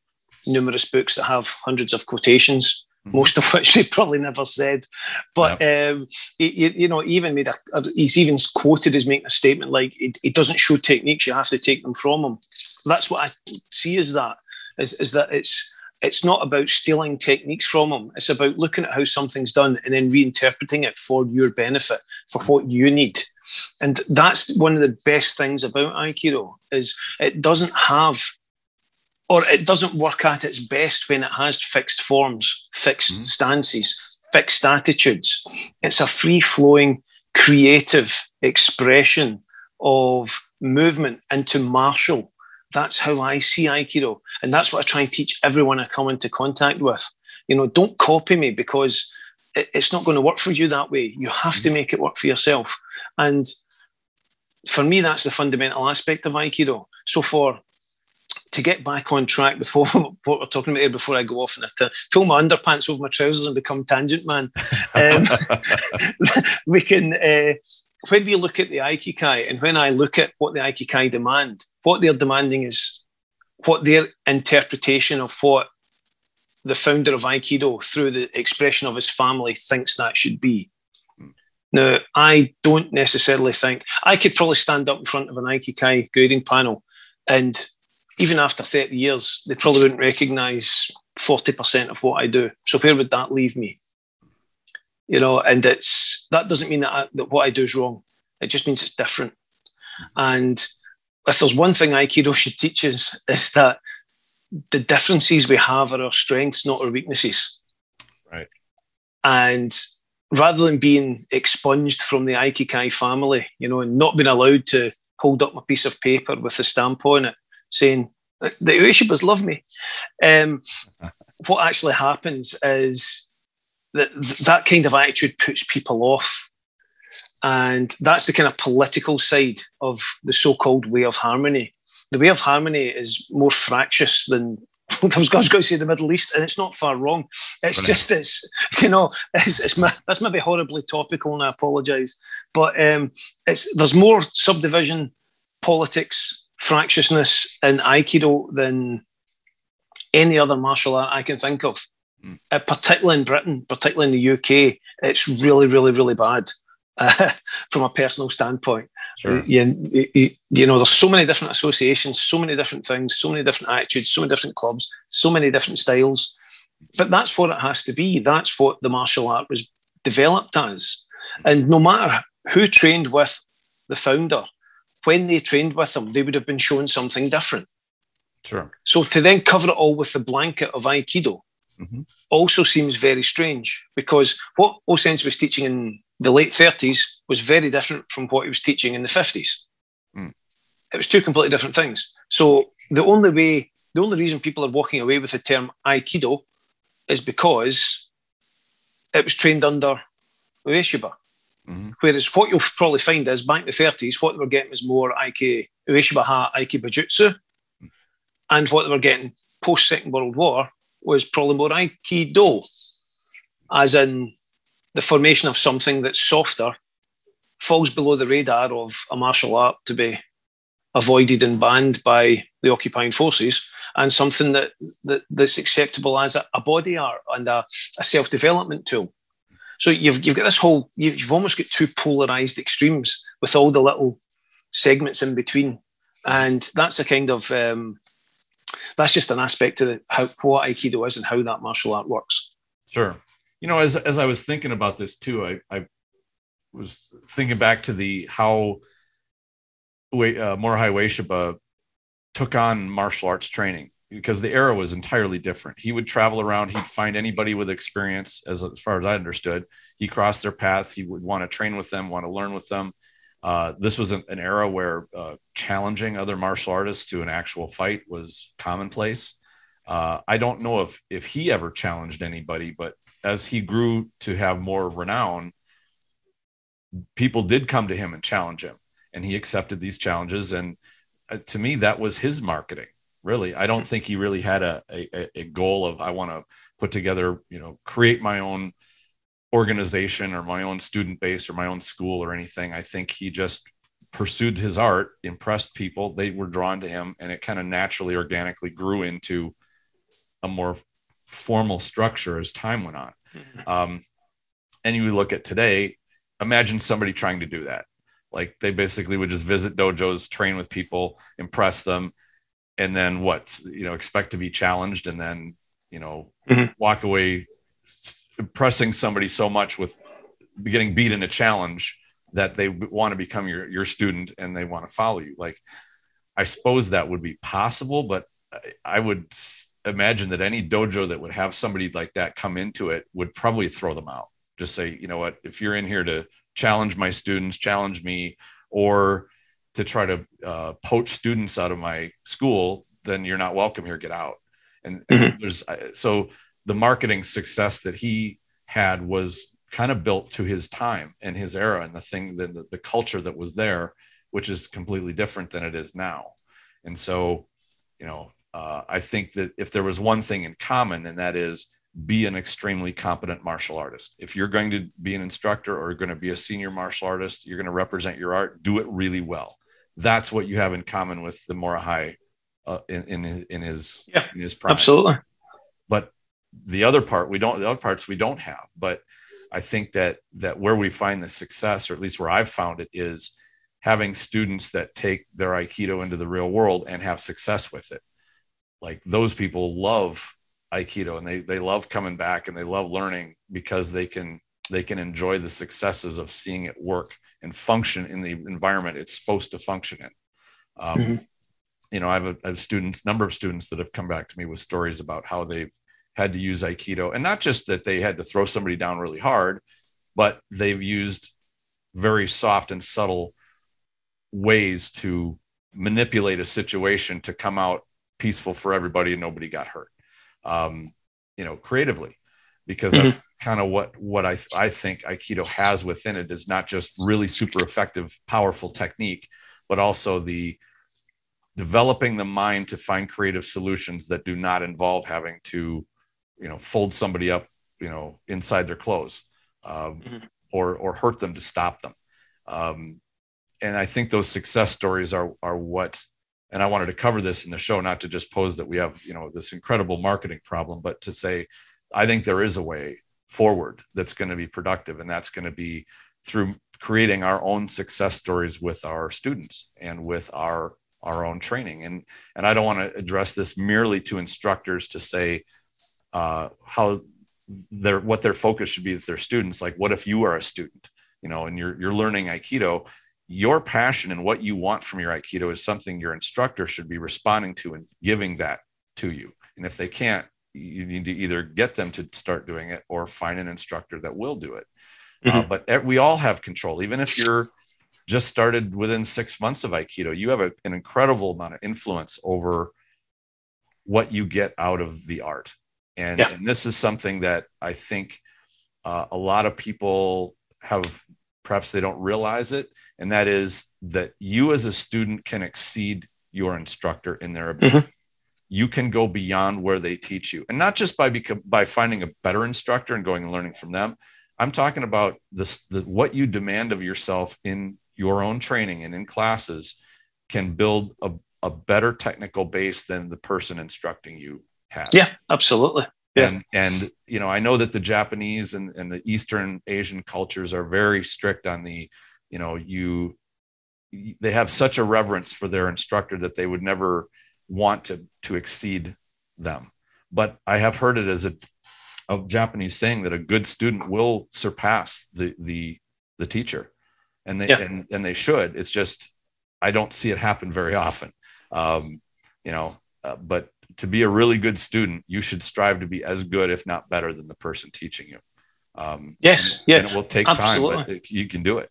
B: numerous books that have hundreds of quotations, mm-hmm. most of *laughs* which they probably never said, but yeah. um, he, you know, even made a, he's even quoted as making a statement like it, it doesn't show techniques; you have to take them from him. That's what I see as that is, is that it's it's not about stealing techniques from them. It's about looking at how something's done and then reinterpreting it for your benefit, for what you need. And that's one of the best things about Aikido is it doesn't have or it doesn't work at its best when it has fixed forms, fixed mm-hmm. stances, fixed attitudes. It's a free flowing, creative expression of movement into martial that's how I see Aikido. And that's what I try and teach everyone I come into contact with. You know, don't copy me because it's not going to work for you that way. You have to make it work for yourself. And for me, that's the fundamental aspect of Aikido. So for to get back on track with what, *laughs* what we're talking about here before I go off and have to pull my underpants over my trousers and become tangent man, um, *laughs* we can. Uh, when we look at the Aikikai and when I look at what the Aikikai demand, what they're demanding is what their interpretation of what the founder of Aikido, through the expression of his family, thinks that should be. Now, I don't necessarily think I could probably stand up in front of an Aikikai grading panel, and even after 30 years, they probably wouldn't recognize 40% of what I do. So, where would that leave me? You know, and it's that doesn't mean that, I, that what I do is wrong. It just means it's different. And if there's one thing Aikido should teach us, is that the differences we have are our strengths, not our weaknesses.
A: Right.
B: And rather than being expunged from the Aikikai family, you know, and not being allowed to hold up a piece of paper with a stamp on it saying, the Ueshibas love me. Um, *laughs* what actually happens is that that kind of attitude puts people off and that's the kind of political side of the so called way of harmony. The way of harmony is more fractious than *laughs* I was, going to say the Middle East, and it's not far wrong. It's just it's you know it's, it's that's maybe horribly topical, and I apologise, but um, it's there's more subdivision, politics, fractiousness in Aikido than any other martial art I can think of. Mm. Uh, particularly in Britain, particularly in the UK, it's really, really, really bad uh, *laughs* from a personal standpoint. Sure. You, you, you, know, there's so many different associations, so many different things, so many different attitudes, so many different clubs, so many different styles. But that's what it has to be. That's what the martial art was developed as. And no matter who trained with the founder, when they trained with him, they would have been shown something different.
A: Sure.
B: So to then cover it all with the blanket of Aikido mm-hmm. also seems very strange because what O Sensei was teaching in the late 30s was very different from what he was teaching in the 50s. Mm. It was two completely different things. So the only way, the only reason people are walking away with the term Aikido is because it was trained under Ueshiba. Mm-hmm. Whereas what you'll probably find is back in the 30s, what they were getting was more Aiki Ueshiba Ha Aiki Bajutsu. And what they were getting post Second World War was probably more Aikido, as in the formation of something that's softer, falls below the radar of a martial art to be avoided and banned by the occupying forces, and something that, that that's acceptable as a, a body art and a, a self development tool. So you've you've got this whole you've, you've almost got two polarized extremes with all the little segments in between, and that's a kind of um, that's just an aspect of the, how what Aikido is and how that martial art works.
A: Sure. You know, as as I was thinking about this too, I, I was thinking back to the how uh, Morihei took on martial arts training because the era was entirely different. He would travel around, he'd find anybody with experience, as, as far as I understood. He crossed their path, he would want to train with them, want to learn with them. Uh, this was an, an era where uh, challenging other martial artists to an actual fight was commonplace. Uh, I don't know if if he ever challenged anybody, but as he grew to have more renown, people did come to him and challenge him, and he accepted these challenges. And uh, to me, that was his marketing. Really, I don't think he really had a a, a goal of I want to put together, you know, create my own organization or my own student base or my own school or anything. I think he just pursued his art, impressed people, they were drawn to him, and it kind of naturally, organically grew into a more formal structure as time went on. Mm-hmm. Um, and you look at today, imagine somebody trying to do that. Like they basically would just visit dojos, train with people, impress them, and then what? You know, expect to be challenged, and then you know, mm-hmm. walk away impressing somebody so much with getting beat in a challenge that they want to become your your student and they want to follow you. Like, I suppose that would be possible, but I would imagine that any dojo that would have somebody like that come into it would probably throw them out. Just say, you know what, if you're in here to challenge my students, challenge me, or to try to uh, poach students out of my school, then you're not welcome here. Get out. And, mm-hmm. and there's so the marketing success that he had was kind of built to his time and his era and the thing the, the culture that was there, which is completely different than it is now. And so, you know, uh, I think that if there was one thing in common, and that is be an extremely competent martial artist. If you're going to be an instructor or going to be a senior martial artist, you're going to represent your art, do it really well. That's what you have in common with the Morihei uh, in, in, in his
B: yeah,
A: in his
B: prime. Absolutely.
A: But the other part we don't the other parts we don't have. But I think that that where we find the success, or at least where I've found it, is having students that take their Aikido into the real world and have success with it. Like those people love aikido and they they love coming back and they love learning because they can they can enjoy the successes of seeing it work and function in the environment it's supposed to function in um, mm-hmm. you know I have, a, I have students number of students that have come back to me with stories about how they've had to use aikido and not just that they had to throw somebody down really hard but they've used very soft and subtle ways to manipulate a situation to come out peaceful for everybody and nobody got hurt um, you know, creatively, because that's mm-hmm. kind of what what I I think Aikido has within it is not just really super effective, powerful technique, but also the developing the mind to find creative solutions that do not involve having to, you know, fold somebody up, you know, inside their clothes, um, mm-hmm. or or hurt them to stop them. Um, and I think those success stories are are what and I wanted to cover this in the show, not to just pose that we have, you know, this incredible marketing problem, but to say, I think there is a way forward that's going to be productive, and that's going to be through creating our own success stories with our students and with our our own training. And and I don't want to address this merely to instructors to say uh, how their what their focus should be with their students. Like, what if you are a student, you know, and you're you're learning Aikido your passion and what you want from your aikido is something your instructor should be responding to and giving that to you and if they can't you need to either get them to start doing it or find an instructor that will do it uh, mm-hmm. uh, but we all have control even if you're just started within six months of aikido you have a, an incredible amount of influence over what you get out of the art and, yeah. and this is something that i think uh, a lot of people have perhaps they don't realize it, and that is that you as a student can exceed your instructor in their ability. Mm-hmm. You can go beyond where they teach you, and not just by become, by finding a better instructor and going and learning from them. I'm talking about this the, what you demand of yourself in your own training and in classes can build a, a better technical base than the person instructing you has.
B: Yeah, absolutely. Yeah.
A: And, and you know, I know that the Japanese and, and the Eastern Asian cultures are very strict on the, you know, you they have such a reverence for their instructor that they would never want to to exceed them. But I have heard it as a, a Japanese saying that a good student will surpass the the the teacher, and they yeah. and, and they should. It's just I don't see it happen very often. Um, you know, uh, but to be a really good student, you should strive to be as good, if not better, than the person teaching you.
B: Um, yes, and, yeah,
A: and it will take Absolutely. time, but it, you can do it.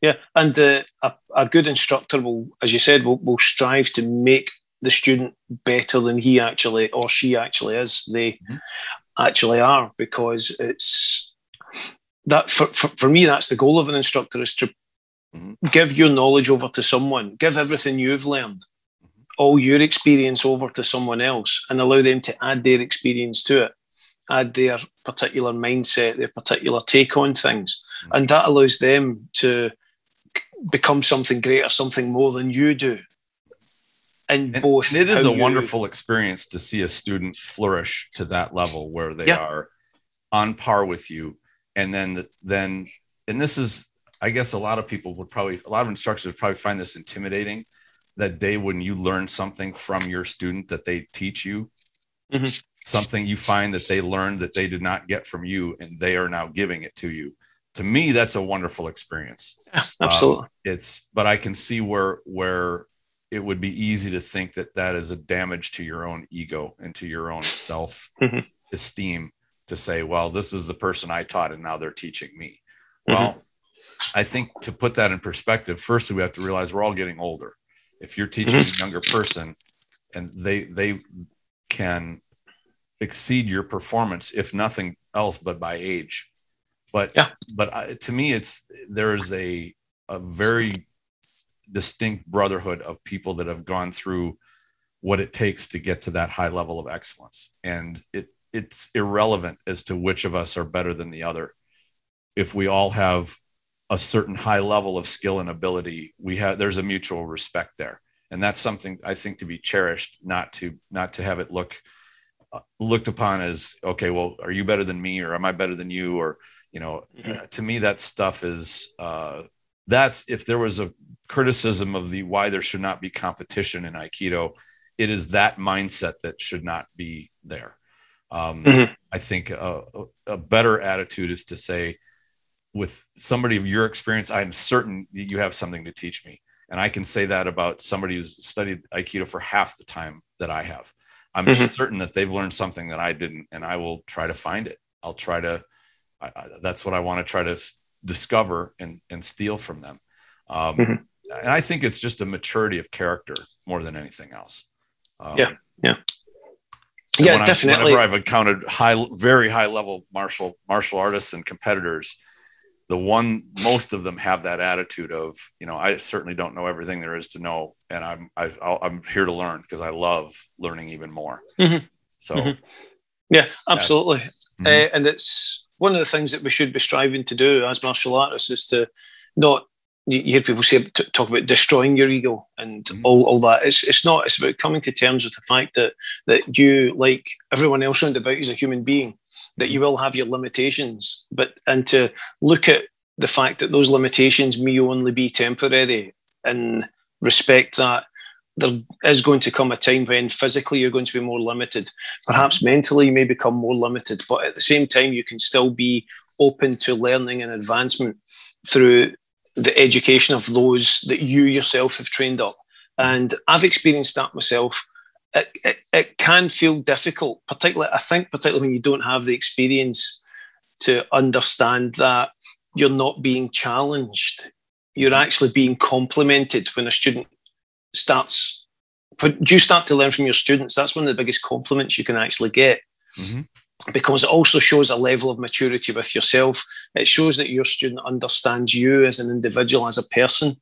B: Yeah, and uh, a, a, good instructor will, as you said, will, will strive to make the student better than he actually or she actually is. They mm-hmm. actually are because it's that for, for, for me that's the goal of an instructor is to mm-hmm. give your knowledge over to someone, give everything you've learned all your experience over to someone else and allow them to add their experience to it, add their particular mindset, their particular take on things. Mm-hmm. And that allows them to become something greater, something more than you do.
A: And, and both. It is a you, wonderful experience to see a student flourish to that level where they yeah. are on par with you. And then, then, and this is, I guess a lot of people would probably, a lot of instructors would probably find this intimidating that day when you learn something from your student that they teach you mm-hmm. something you find that they learned that they did not get from you and they are now giving it to you to me that's a wonderful experience
B: yeah, *laughs* absolutely um,
A: it's but i can see where where it would be easy to think that that is a damage to your own ego and to your own self mm-hmm. esteem to say well this is the person i taught and now they're teaching me mm-hmm. well i think to put that in perspective firstly we have to realize we're all getting older if you're teaching mm-hmm. a younger person and they they can exceed your performance if nothing else but by age. But yeah. but I, to me it's there's a a very distinct brotherhood of people that have gone through what it takes to get to that high level of excellence. And it it's irrelevant as to which of us are better than the other. If we all have a certain high level of skill and ability we have there's a mutual respect there and that's something i think to be cherished not to not to have it look uh, looked upon as okay well are you better than me or am i better than you or you know mm-hmm. uh, to me that stuff is uh, that's if there was a criticism of the why there should not be competition in aikido it is that mindset that should not be there um, mm-hmm. i think a, a, better attitude is to say with somebody of your experience, I'm certain that you have something to teach me. And I can say that about somebody who's studied Aikido for half the time that I have. I'm mm-hmm. certain that they've learned something that I didn't, and I will try to find it. I'll try to, I, I, that's what I want to try to s- discover and, and steal from them. Um, mm-hmm. And I think it's just a maturity of character more than anything else.
B: Um, yeah. Yeah.
A: Yeah, definitely. I, whenever I've encountered high, very high level martial martial artists and competitors, the one most of them have that attitude of you know i certainly don't know everything there is to know and i'm I, am here to learn because i love learning even more mm-hmm. so mm-hmm.
B: yeah absolutely mm-hmm. uh, and it's one of the things that we should be striving to do as martial artists is to not you hear people say talk about destroying your ego and mm-hmm. all, all that it's it's not it's about coming to terms with the fact that that you like everyone else around about you is a human being that you will have your limitations, but and to look at the fact that those limitations may only be temporary and respect that there is going to come a time when physically you're going to be more limited. Perhaps mentally you may become more limited, but at the same time you can still be open to learning and advancement through the education of those that you yourself have trained up. And I've experienced that myself it, it, it can feel difficult, particularly, I think, particularly when you don't have the experience to understand that you're not being challenged. You're actually being complimented when a student starts. When you start to learn from your students, that's one of the biggest compliments you can actually get. Mm-hmm. because it also shows a level of maturity with yourself. It shows that your student understands you as an individual, as a person,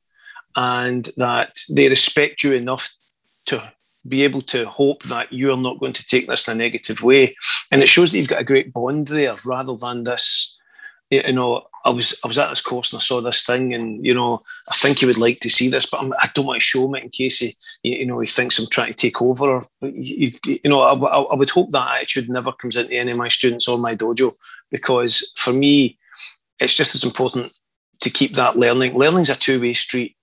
B: and that they respect you enough to be able to hope that you're not going to take this in a negative way. And it shows that you've got a great bond there rather than this, you know, I was I was at this course and I saw this thing, and you know, I think he would like to see this, but I'm, I do not want to show him it in case he, you know, he thinks I'm trying to take over. Or you, you know, I, I, would hope that attitude never comes into any of my students or my dojo, because for me, it's just as important to keep that learning. Learning's a two way street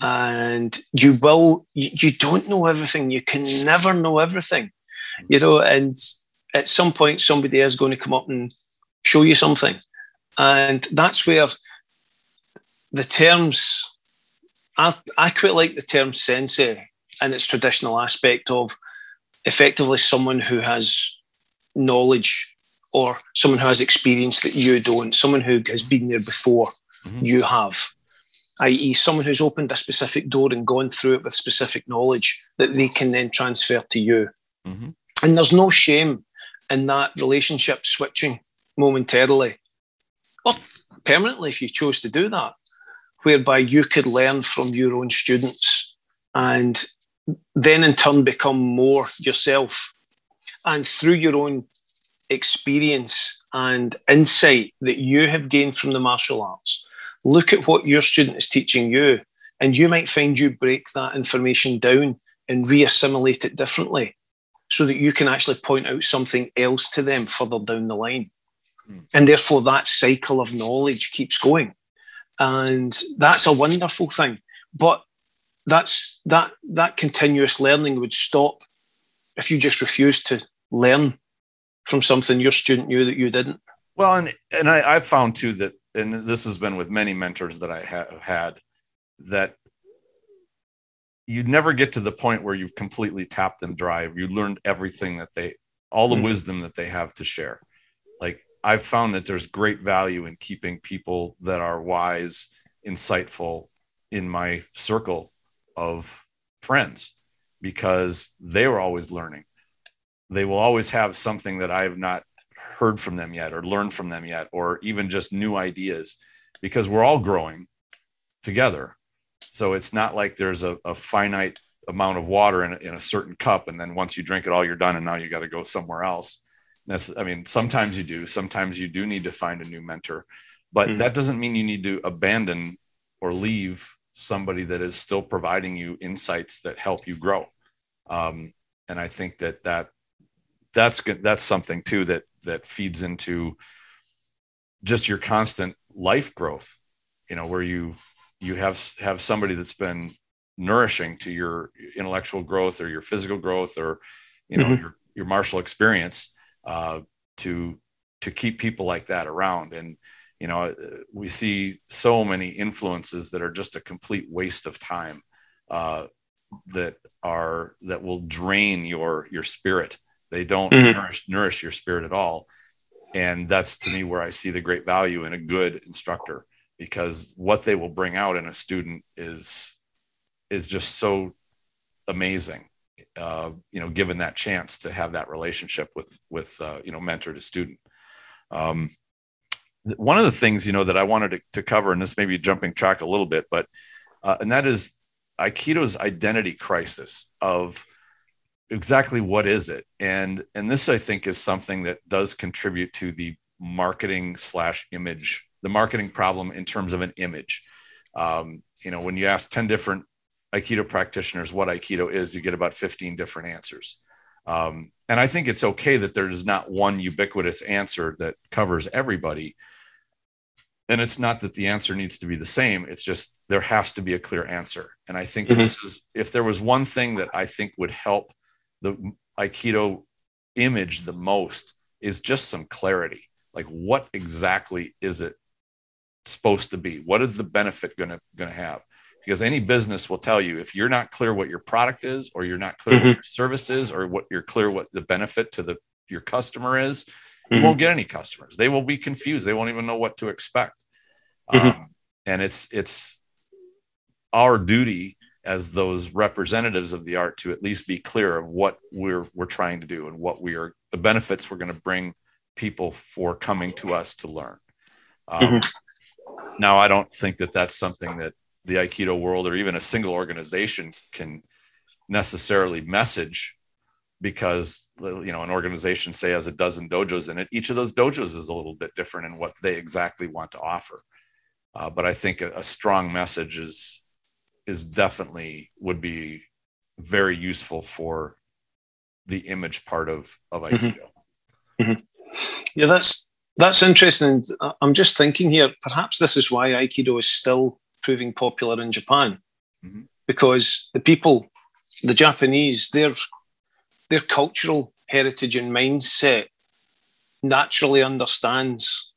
B: and you will you, you don't know everything. You can never know everything you know and at some point somebody is going to come up and show you something. And that's where the terms I, I quite like the term sensei and its traditional aspect of effectively someone who has knowledge or someone who has experience that you don't, someone who has been there before mm-hmm. you have i.e., someone who's opened a specific door and gone through it with specific knowledge that they can then transfer to you. Mm-hmm. And there's no shame in that relationship switching momentarily or permanently if you chose to do that, whereby you could learn from your own students and then in turn become more yourself. And through your own experience and insight that you have gained from the martial arts, look at what your student is teaching you, and you might find you break that information down and re-assimilate it differently so that you can actually point out something else to them further down the line. Mm. And therefore, that cycle of knowledge keeps going. And that's a wonderful thing. But that's that that continuous learning would stop if you just refused to learn from something your student knew that you didn't.
A: Well, and and I, I've found too that and this has been with many mentors that I have had, that you never get to the point where you've completely tapped them dry. You learned everything that they, all the mm-hmm. wisdom that they have to share. Like I've found that there's great value in keeping people that are wise, insightful in my circle of friends because they were always learning. They will always have something that I have not heard from them yet or learned from them yet or even just new ideas because we're all growing together. So it's not like there's a, a finite amount of water in a, in a certain cup and then once you drink it all you're done and now you got to go somewhere else. That's, i mean sometimes you do sometimes you do need to find a new mentor but mm-hmm. that doesn't mean you need to abandon or leave somebody that is still providing you insights that help you grow. Um, and i think that that that's good that's something too that that feeds into just your constant life growth you know where you you have have somebody that's been nourishing to your intellectual growth or your physical growth or you know mm-hmm. your your martial experience uh, to to keep people like that around and you know we see so many influences that are just a complete waste of time uh, that are that will drain your your spirit they don't mm-hmm. nourish, nourish your spirit at all. And that's to me where I see the great value in a good instructor because what they will bring out in a student is is just so amazing. Uh, you know, given that chance to have that relationship with with uh, you know mentor to student. Um, one of the things you know that I wanted to, to cover, and this may be jumping track a little bit, but uh, and that is Aikido's identity crisis of exactly what is it? And and this i think is something that does contribute to the marketing slash image the marketing problem in terms of an image. Um, you know when you ask 10 different aikido practitioners what aikido is you get about 15 different answers. Um, and i think it's okay that there's not one ubiquitous answer that covers everybody. And it's not that the answer needs to be the same it's just there has to be a clear answer. And i think mm-hmm. this is if there was one thing that i think would help the aikido image the most is just some clarity like what exactly is it supposed to be what is the benefit going to going to have because any business will tell you if you're not clear what your product is or you're not clear mm-hmm. what your service is or what you're clear what the benefit to the your customer is mm-hmm. you won't get any customers they will be confused they won't even know what to expect mm-hmm. um, and it's it's our duty as those representatives of the art to at least be clear of what we're we're trying to do and what we are the benefits we're going to bring people for coming to us to learn. Um, mm-hmm. Now, I don't think that that's something that the Aikido world or even a single organization can necessarily message because you know an organization say has a dozen dojos in it each of those dojos is a little bit different in what they exactly want to offer uh, but i think a, a, strong message is is definitely would be very useful for the image part of of aikido
B: mm-hmm. Mm-hmm. yeah that's that's interesting i'm just thinking here perhaps this is why aikido is still proving popular in japan mm-hmm. because the people the japanese they're their cultural heritage and mindset naturally understands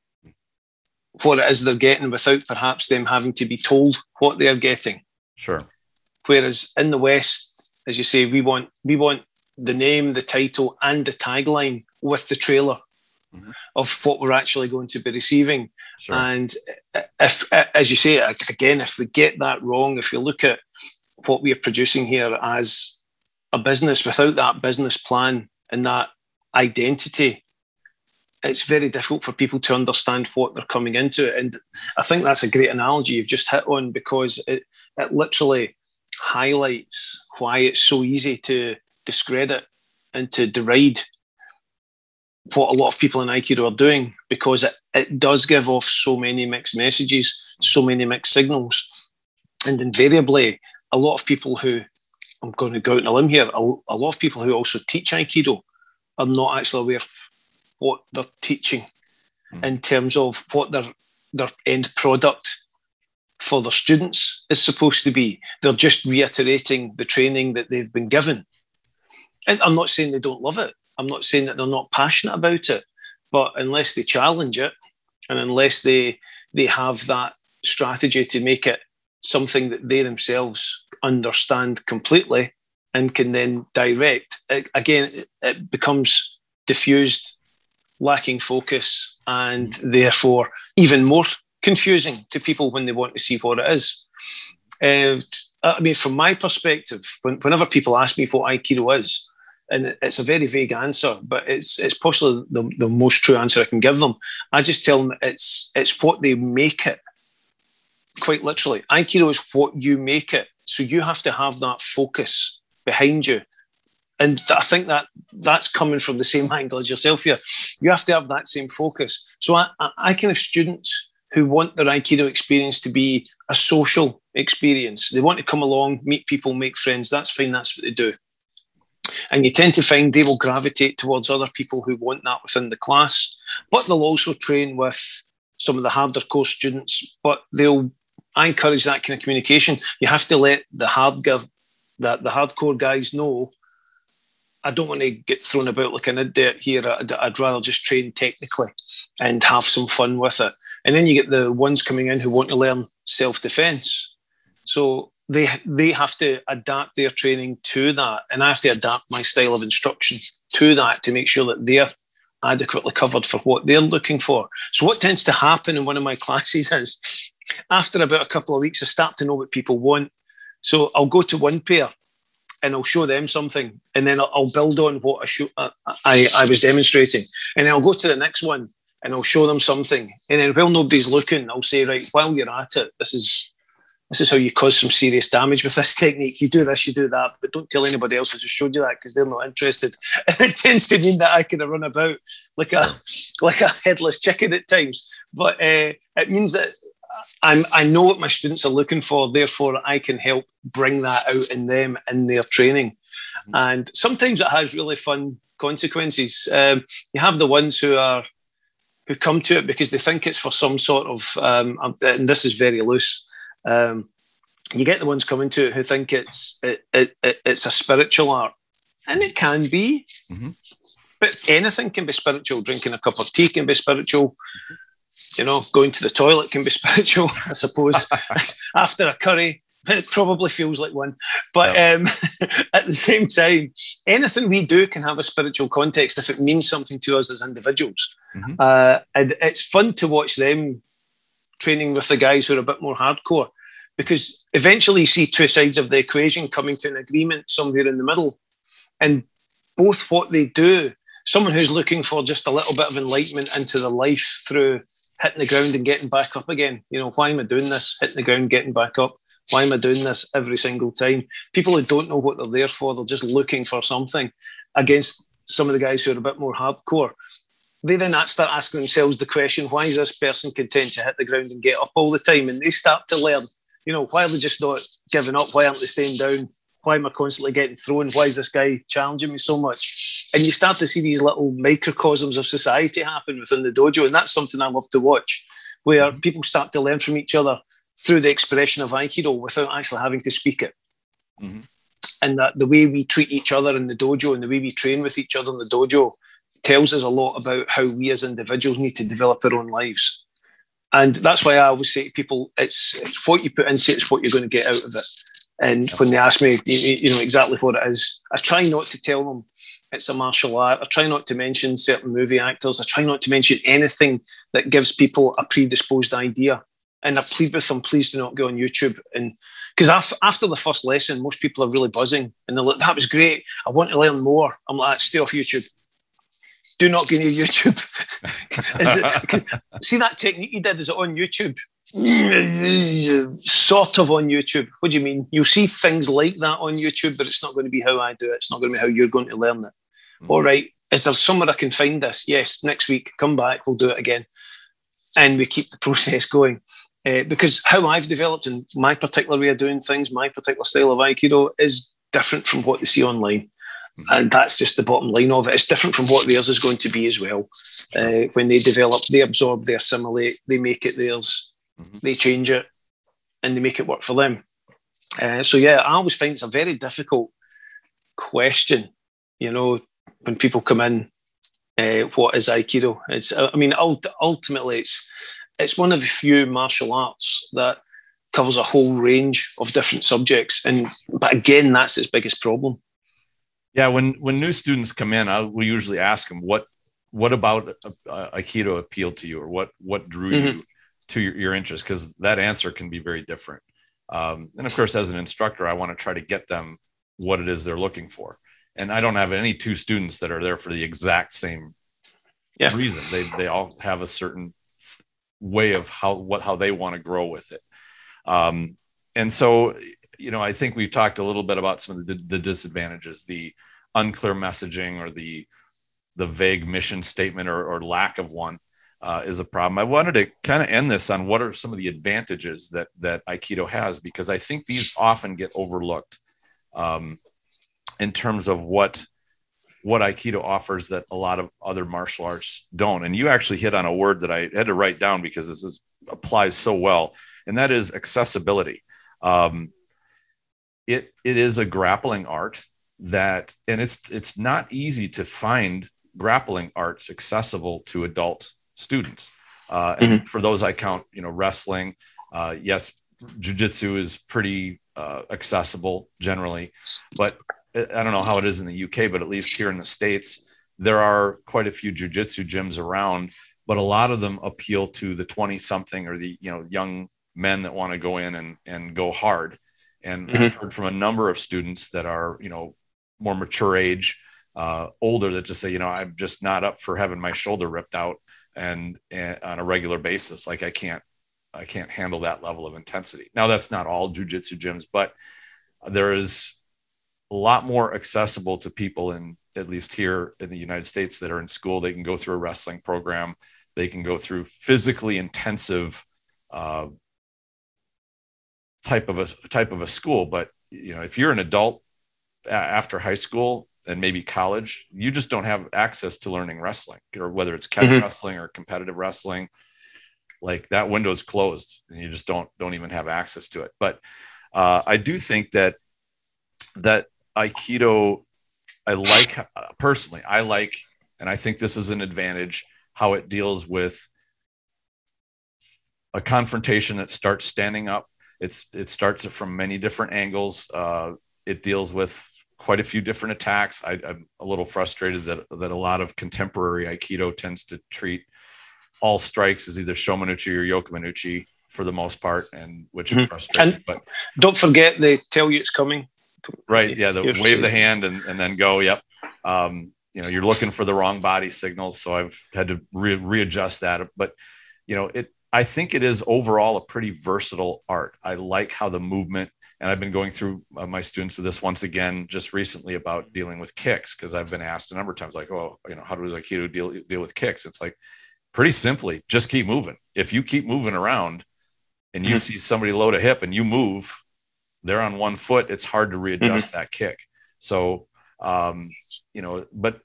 B: what it is they're getting without perhaps them having to be told what they're getting.
A: Sure.
B: Whereas in the West, as you say, we want we want the name, the title, and the tagline with the trailer mm-hmm. of what we're actually going to be receiving. Sure. And if, as you say, again, if we get that wrong, if we look at what we are producing here as a business without that business plan and that identity, it's very difficult for people to understand what they're coming into. And I think that's a great analogy you've just hit on because it, it literally highlights why it's so easy to discredit and to deride what a lot of people in Aikido are doing because it, it does give off so many mixed messages, so many mixed signals. And invariably, a lot of people who I'm going to go out on a limb here. A, a lot of people who also teach Aikido are not actually aware what they're teaching mm. in terms of what their their end product for their students is supposed to be. They're just reiterating the training that they've been given. And I'm not saying they don't love it. I'm not saying that they're not passionate about it. But unless they challenge it and unless they they have that strategy to make it something that they themselves understand completely and can then direct. It, again, it becomes diffused, lacking focus, and therefore even more confusing to people when they want to see what it is. Uh, I mean, from my perspective, when, whenever people ask me what Aikido is, and it's a very vague answer, but it's it's possibly the, the most true answer I can give them. I just tell them it's it's what they make it. Quite literally, Aikido is what you make it. So you have to have that focus behind you. And I think that that's coming from the same *laughs* angle as yourself here. You have to have that same focus. So I, I can have students who want their Aikido experience to be a social experience. They want to come along, meet people, make friends. That's fine. That's what they do. And you tend to find they will gravitate towards other people who want that within the class, but they'll also train with some of the harder core students, but they'll I encourage that kind of communication. You have to let the hard that the hardcore guys know. I don't want to get thrown about like an idiot here. I'd, I'd rather just train technically and have some fun with it. And then you get the ones coming in who want to learn self defense. So they they have to adapt their training to that, and I have to adapt my style of instruction to that to make sure that they're adequately covered for what they're looking for. So what tends to happen in one of my *laughs* classes is after about a couple of weeks, I start to know what people want. So I'll go to one pair and I'll show them something, and then I'll, build on what I, show, uh, I, I was demonstrating, and then I'll go to the next one and I'll show them something, and then while nobody's looking, I'll say, right, while you're at it, this is this is how you cause some serious damage with this *laughs* technique. You do this, you do that, but don't tell anybody else I just showed you that because they're not interested. *laughs* And it tends to mean that I can run about like a *laughs* like a headless chicken at times. But uh, it means that I'm, I know what my students are looking for, therefore I can help bring that out in them in their training. Mm-hmm. And sometimes it has really fun consequences. Um, you have the ones who are who come to it because they think it's for some sort of, um, and this is very loose. Um, you get the ones coming to it who think it's it, it, it's a spiritual art, and it can be. Mm-hmm. But anything can be spiritual. Drinking a cup of tea can be spiritual. You know, going to the toilet can be *laughs* spiritual, I suppose. *laughs* After a curry, it probably feels like one. But um, *laughs* at the same time, anything we do can have a spiritual context if it means something to us as individuals. Mm-hmm. Uh, and it's fun to watch them training with the guys who are a bit more hardcore because eventually you see two sides of the equation coming to an agreement somewhere in the middle. And both what they do someone who's looking for just a little bit of enlightenment into the life through hitting the ground and getting back up again. You know, why am I doing this? Hitting the ground, getting back up. Why am I doing this every single time? People who don't know what they're there for, they're just looking for something against some of the guys who are a bit more hardcore. They then start asking themselves the question, why is this person content to hit the ground and get up all the time? And they start to learn, you know, why are they just not giving up? Why aren't they staying down? Why am I constantly getting thrown? Why is this guy challenging me so much? And you start to see these little microcosms of society happen within the dojo. And that's something I love to watch, where mm-hmm. people start to learn from each other through the expression of Aikido without actually having to speak it. Mm-hmm. And that the way we treat each other in the dojo and the way we train with each other in the dojo tells us a lot about how we as individuals need to develop our own lives. And that's why I always say to people, it's, it's what you put into it, it's what you're going to get out of it. And when they ask me, you know, exactly what it is, I try not to tell them it's a martial art. I try not to mention certain movie actors. I try not to mention anything that gives people a predisposed idea. And I plead with them, please do not go on YouTube. And because after, after the first lesson, most people are really buzzing and they're like, that was great. I want to learn more. I'm like, stay off YouTube. Do not go near YouTube. *laughs* it, *laughs* see that technique you did? Is it on YouTube? *laughs* sort of on YouTube. What do you mean? You'll see things like that on YouTube, but it's not going to be how I do it. It's not going to be how you're going to learn it. Mm-hmm. All right. Is there somewhere I can find this? Yes. Next week, come back. We'll do it again. And we keep the process going. Uh, because how I've developed and my particular way of doing things, my particular style of Aikido is different from what they see online. Mm-hmm. And that's just the bottom line of it. It's different from what theirs is going to be as well. Uh, when they develop, they absorb, they assimilate, they make it theirs mm-hmm. they change it and they make it work for them. Uh, so yeah, I always find it's a very difficult question. You know, when people come in, uh, what is Aikido? It's I mean, ultimately, it's it's one of the few martial arts that covers a whole range of different subjects, and but again, that's its biggest problem.
A: Yeah, when when new students come in, I, we usually ask them what what about uh, Aikido appealed to you, or what what drew mm-hmm. you to your, your interest because that answer can be very different. Um, and of course, as an instructor, I want to try to get them what it is they're looking for. And I don't have any two students that are there for the exact same yeah. reason. They they all have a certain way of how what how they want to grow with it. Um, and so, you know, I think we've talked a little bit about some of the, the disadvantages, the unclear messaging or the the vague mission statement or, or lack of one uh, is a problem. I wanted to kind of end this on what are some of the advantages that that Aikido has because I think these often get overlooked um, in terms of what what Aikido offers that a lot of other martial arts don't. And you actually hit on a word that I had to write down because this is, applies so well, and that is accessibility. Um, it it is a grappling art that, and it's it's not easy to find grappling arts accessible to adult students. Uh, and mm-hmm. for those I count, you know, wrestling. Uh, yes, jujitsu is pretty uh, accessible generally, but I don't know how it is in the UK, but at least here in the states, there are quite a few jujitsu gyms around. But a lot of them appeal to the twenty-something or the you know young men that want to go in and and go hard. And mm-hmm. I've heard from a number of students that are you know more mature age, uh, older that just say, you know, I'm just not up for having my shoulder ripped out and, and on a regular basis. Like I can't, I can't handle that level of intensity. Now that's not all jujitsu gyms, but there is a lot more accessible to people in at least here in the United States that are in school. They can go through a wrestling program. They can go through physically intensive uh, type of a type of a school. But you know, if you're an adult after high school, and maybe college, you just don't have access to learning wrestling, or whether it's catch mm-hmm. wrestling or competitive wrestling. Like that window is closed, and you just don't don't even have access to it. But uh, I do think that that Aikido, I like personally. I like, and I think this is an advantage how it deals with a confrontation that starts standing up. It's it starts from many different angles. Uh, it deals with quite a few different attacks. I, am a little frustrated that that a lot of contemporary Aikido tends to treat all strikes as either Shomenuchi or Yokomenuchi for the most part, and which mm-hmm. is frustrating.
B: And but don't forget they tell you it's coming.
A: Right. Yeah. The wave the hand and, and then go. Yep. Um, you know, you're looking for the wrong body signals. So I've had to re- readjust that. But, you know, it, I think it is overall a pretty versatile art. I like how the movement, and I've been going through uh, my students with this once again just recently about dealing with kicks because I've been asked a number of times, like, oh, you know, how does Aikido deal deal with kicks? It's like pretty simply, just keep moving. If you keep moving around, and you mm-hmm. see somebody load a hip and you move, they're on one foot. It's hard to readjust mm-hmm. that kick. So, um, you know, but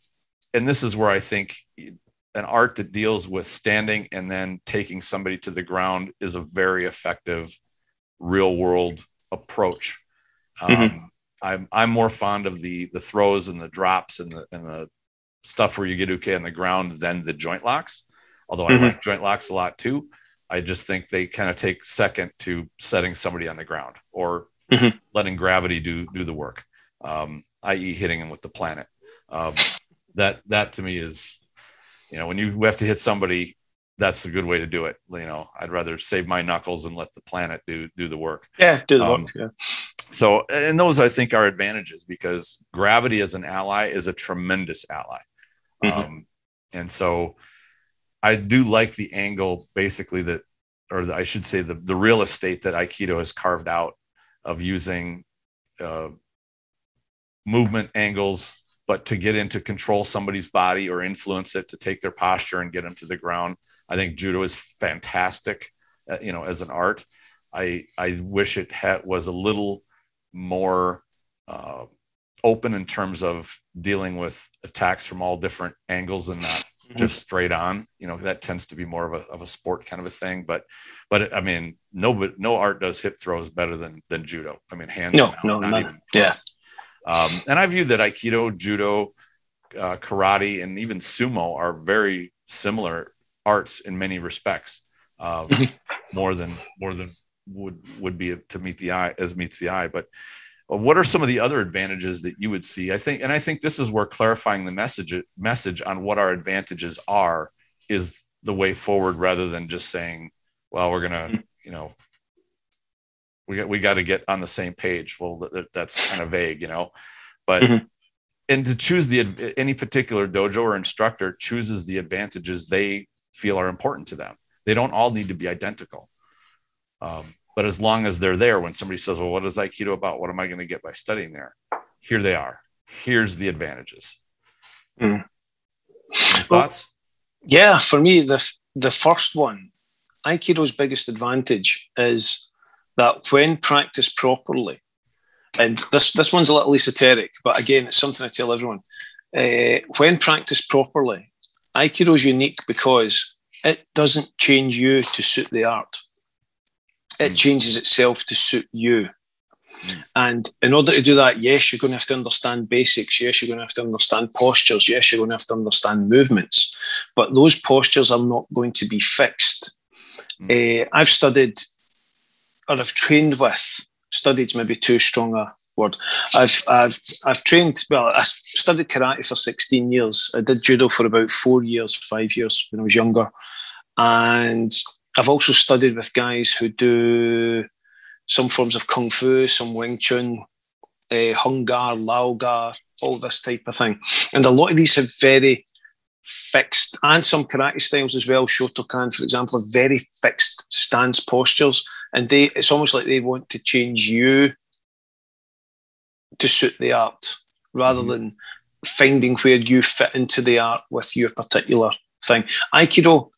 A: and this is where I think an art that deals with standing and then taking somebody to the ground is a very effective real world approach. Um, mm-hmm. I'm I'm more fond of the the throws and the drops and the and the stuff where you get okay on the ground than the joint locks. Although mm-hmm. I like joint locks a lot too. I just think they kind of take second to setting somebody on the ground or mm-hmm. letting gravity do do the work, um, i.e., hitting him with the planet. Um, that that to me is, you know, when you have to hit somebody, that's a good way to do it. You know, I'd rather save my knuckles and let the planet do do the work.
B: Yeah, do the um, work. Yeah.
A: So, and those I think are advantages because gravity as an ally is a tremendous ally. Mm-hmm. Um, and so I do like the angle, basically that, or the, I should say the the real estate that Aikido has carved out of using uh, movement angles, but to get into control somebody's body or influence it to take their posture and get them to the ground. I think judo is fantastic, uh, you know, as an art. I I wish it had was a little more uh, open in terms of dealing with attacks from all different angles and not mm-hmm. just straight on. You know, that tends to be more of a, of a sport kind of a thing. But, but I mean, no, no art does hip throws better than than judo. I mean, hands
B: no, down, no, not, even. Yeah.
A: Um, and I view that Aikido, Judo, uh, karate, and even sumo are very similar arts in many respects. Uh, more than more than would would be to meet the eye as meets the eye, but what are some of the other advantages that you would see? I think and i think this is where clarifying the message message on what our advantages are is the way forward rather than just saying well we're gonna mm-hmm. you know we got we got to get on the same page. Well that, that's kind of vague you know? But mm-hmm. and to choose the any particular dojo or instructor chooses the advantages they feel are important to them. They don't all need to be identical. Um, but as long as they're there, when somebody says, Well, what is Aikido about? What am I going to get by studying there? Here they are. Here's the advantages. Mm. thoughts?
B: Well, yeah, for me, the, the first one, Aikido's biggest advantage is that when practiced properly, and this, this one's a little esoteric, but again, it's something I tell everyone. Uh, when practiced properly, Aikido is unique because it doesn't change you to suit the art it mm. changes itself to suit you. Mm. And in order to do that, yes, you're going to have to understand basics. Yes, you're going to have to understand postures. Yes, you're going to have to understand movements. But those postures are not going to be fixed. Mm. Uh, I've studied, or I've trained with, studied maybe too strong a word. I've I've I've trained. Well, I studied karate for 16 years. I did judo for about four years, five years when I was younger, and I've also studied with guys who do some forms of kung fu, some Wing Chun, uh, Hung Gar, Lao Gar, all this type of thing. And a lot of these have very fixed, and some karate styles as well. Shotokan, for example, have very fixed stance postures, and they it's almost like they want to change you to suit the art rather mm-hmm. than finding where you fit into the art with your particular thing. Aikido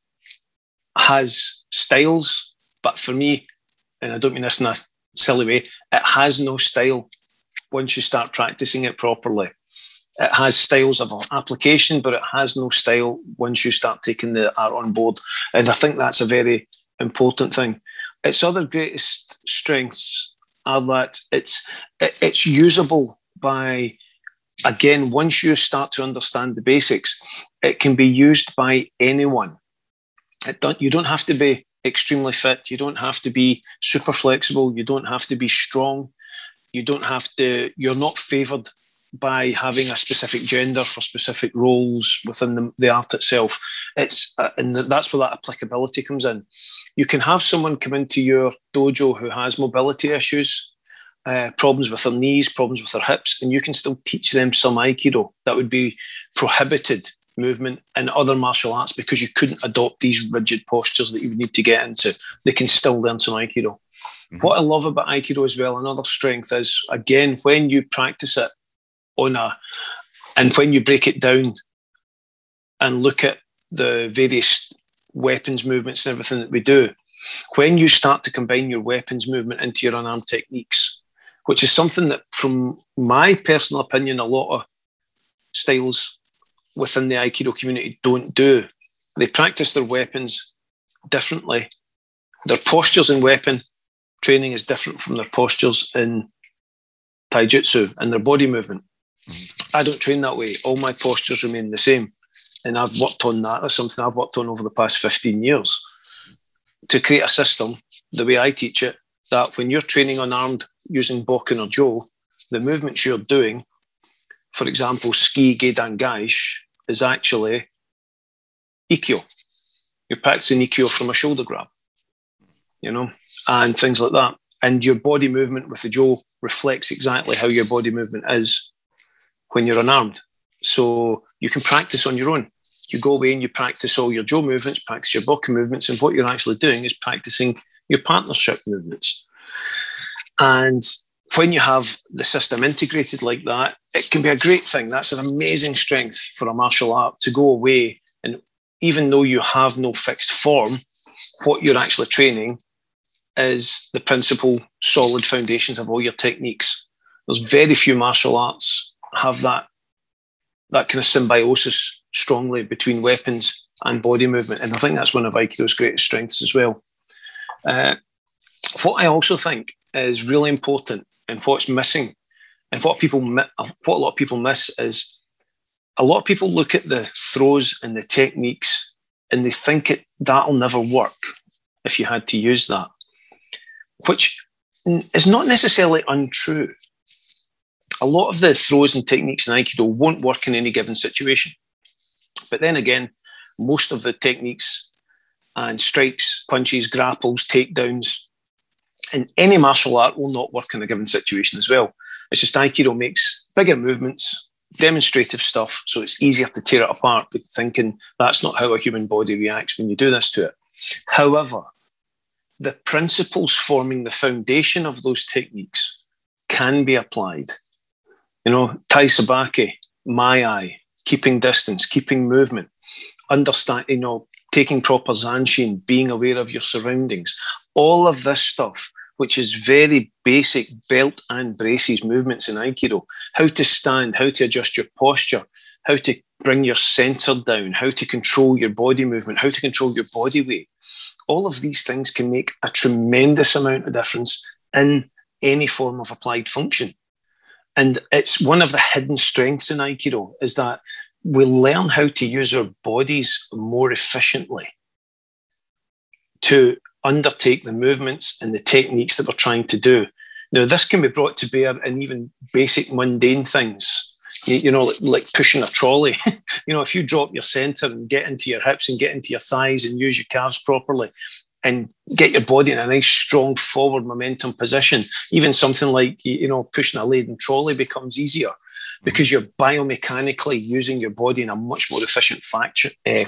B: has styles, but for me, and I don't mean this in a silly way, it has no style once you start practicing it properly. It has styles of application, but it has no style once you start taking the art on board. And I think that's a very important thing. Its other greatest strengths are that it's it's usable by again once you start to understand the basics, it can be used by anyone. Don't, you don't have to be extremely fit. You don't have to be super flexible. You don't have to be strong. You don't have to, you're not favored by having a specific gender for specific roles within the, the art itself. It's uh, and that's where that applicability comes in. You can have someone come into your dojo who has mobility issues, uh, problems with their knees, problems with their hips, and you can still teach them some Aikido that would be prohibited movement and other martial arts because you couldn't adopt these rigid postures that you would need to get into. They can still learn some Aikido. Mm-hmm. What I love about Aikido as well, another strength is again, when you practice it on a, and when you break it down and look at the various weapons movements and everything that we do, when you start to combine your weapons movement into your unarmed techniques, which is something that, from my personal opinion, a lot of styles within the Aikido community don't do. They practice their weapons differently. Their postures in weapon training is different from their postures in taijutsu and their body movement. I don't train that way. All my postures remain the same. And I've worked on that. That's something I've worked on over the past 15 years to create a system, the way I teach it, that when you're training unarmed using Bokken or Jo, the movements you're doing, for example, tsuki, gedan, gaeshi, is actually ikkyo. You're practicing ikkyo from a shoulder grab, you know, and things like that. And your body movement with the Jo reflects exactly how your body movement is when you're unarmed. So you can practice on your own. You go away and you practice all your Jo movements, practice your Bokken movements, and what you're actually doing is practicing your partnership movements. And when you have the system integrated like that, it can be a great thing. That's an amazing strength for a martial art to go away. And even though you have no fixed form, what you're actually training is the principal solid foundations of all your techniques. There's very few martial arts have that that kind of symbiosis strongly between weapons and body movement. And I think that's one of Aikido's greatest strengths as well. Uh, what I also think is really important and what's missing. And what people what a lot of people miss is a lot of people look at the throws and the techniques and they think it that'll never work if you had to use that which is not necessarily untrue. A lot of the throws and techniques in aikido won't work in any given situation. But then again most of the techniques and strikes punches grapples takedowns in any martial art will not work in a given situation as well. It's just Aikido makes bigger movements, demonstrative stuff, so it's easier to tear it apart, but thinking that's not how a human body reacts when you do this to it. However, the principles forming the foundation of those techniques can be applied. You know, Tai Sabaki, ma-ai, keeping distance, keeping movement, understand, you know, taking proper zanshin, being aware of your surroundings. All of this stuff which is very basic belt and braces movements in Aikido. How to stand, how to adjust your posture, how to bring your center down, how to control your body movement, how to control your body weight. All of these things can make a tremendous amount of difference in any form of applied function. And it's one of the hidden strengths in Aikido is that we learn how to use our bodies more efficiently to undertake the movements and the techniques that we're trying to do. Now, this can be brought to bear in even basic mundane things, you, you know, like, like, pushing a trolley. *laughs* you know, if you drop your center and get into your hips and get into your thighs and use your calves properly and get your body in a nice, strong forward momentum position, even something like, you know, pushing a laden trolley becomes easier because you're biomechanically using your body in a much more efficient faction, uh,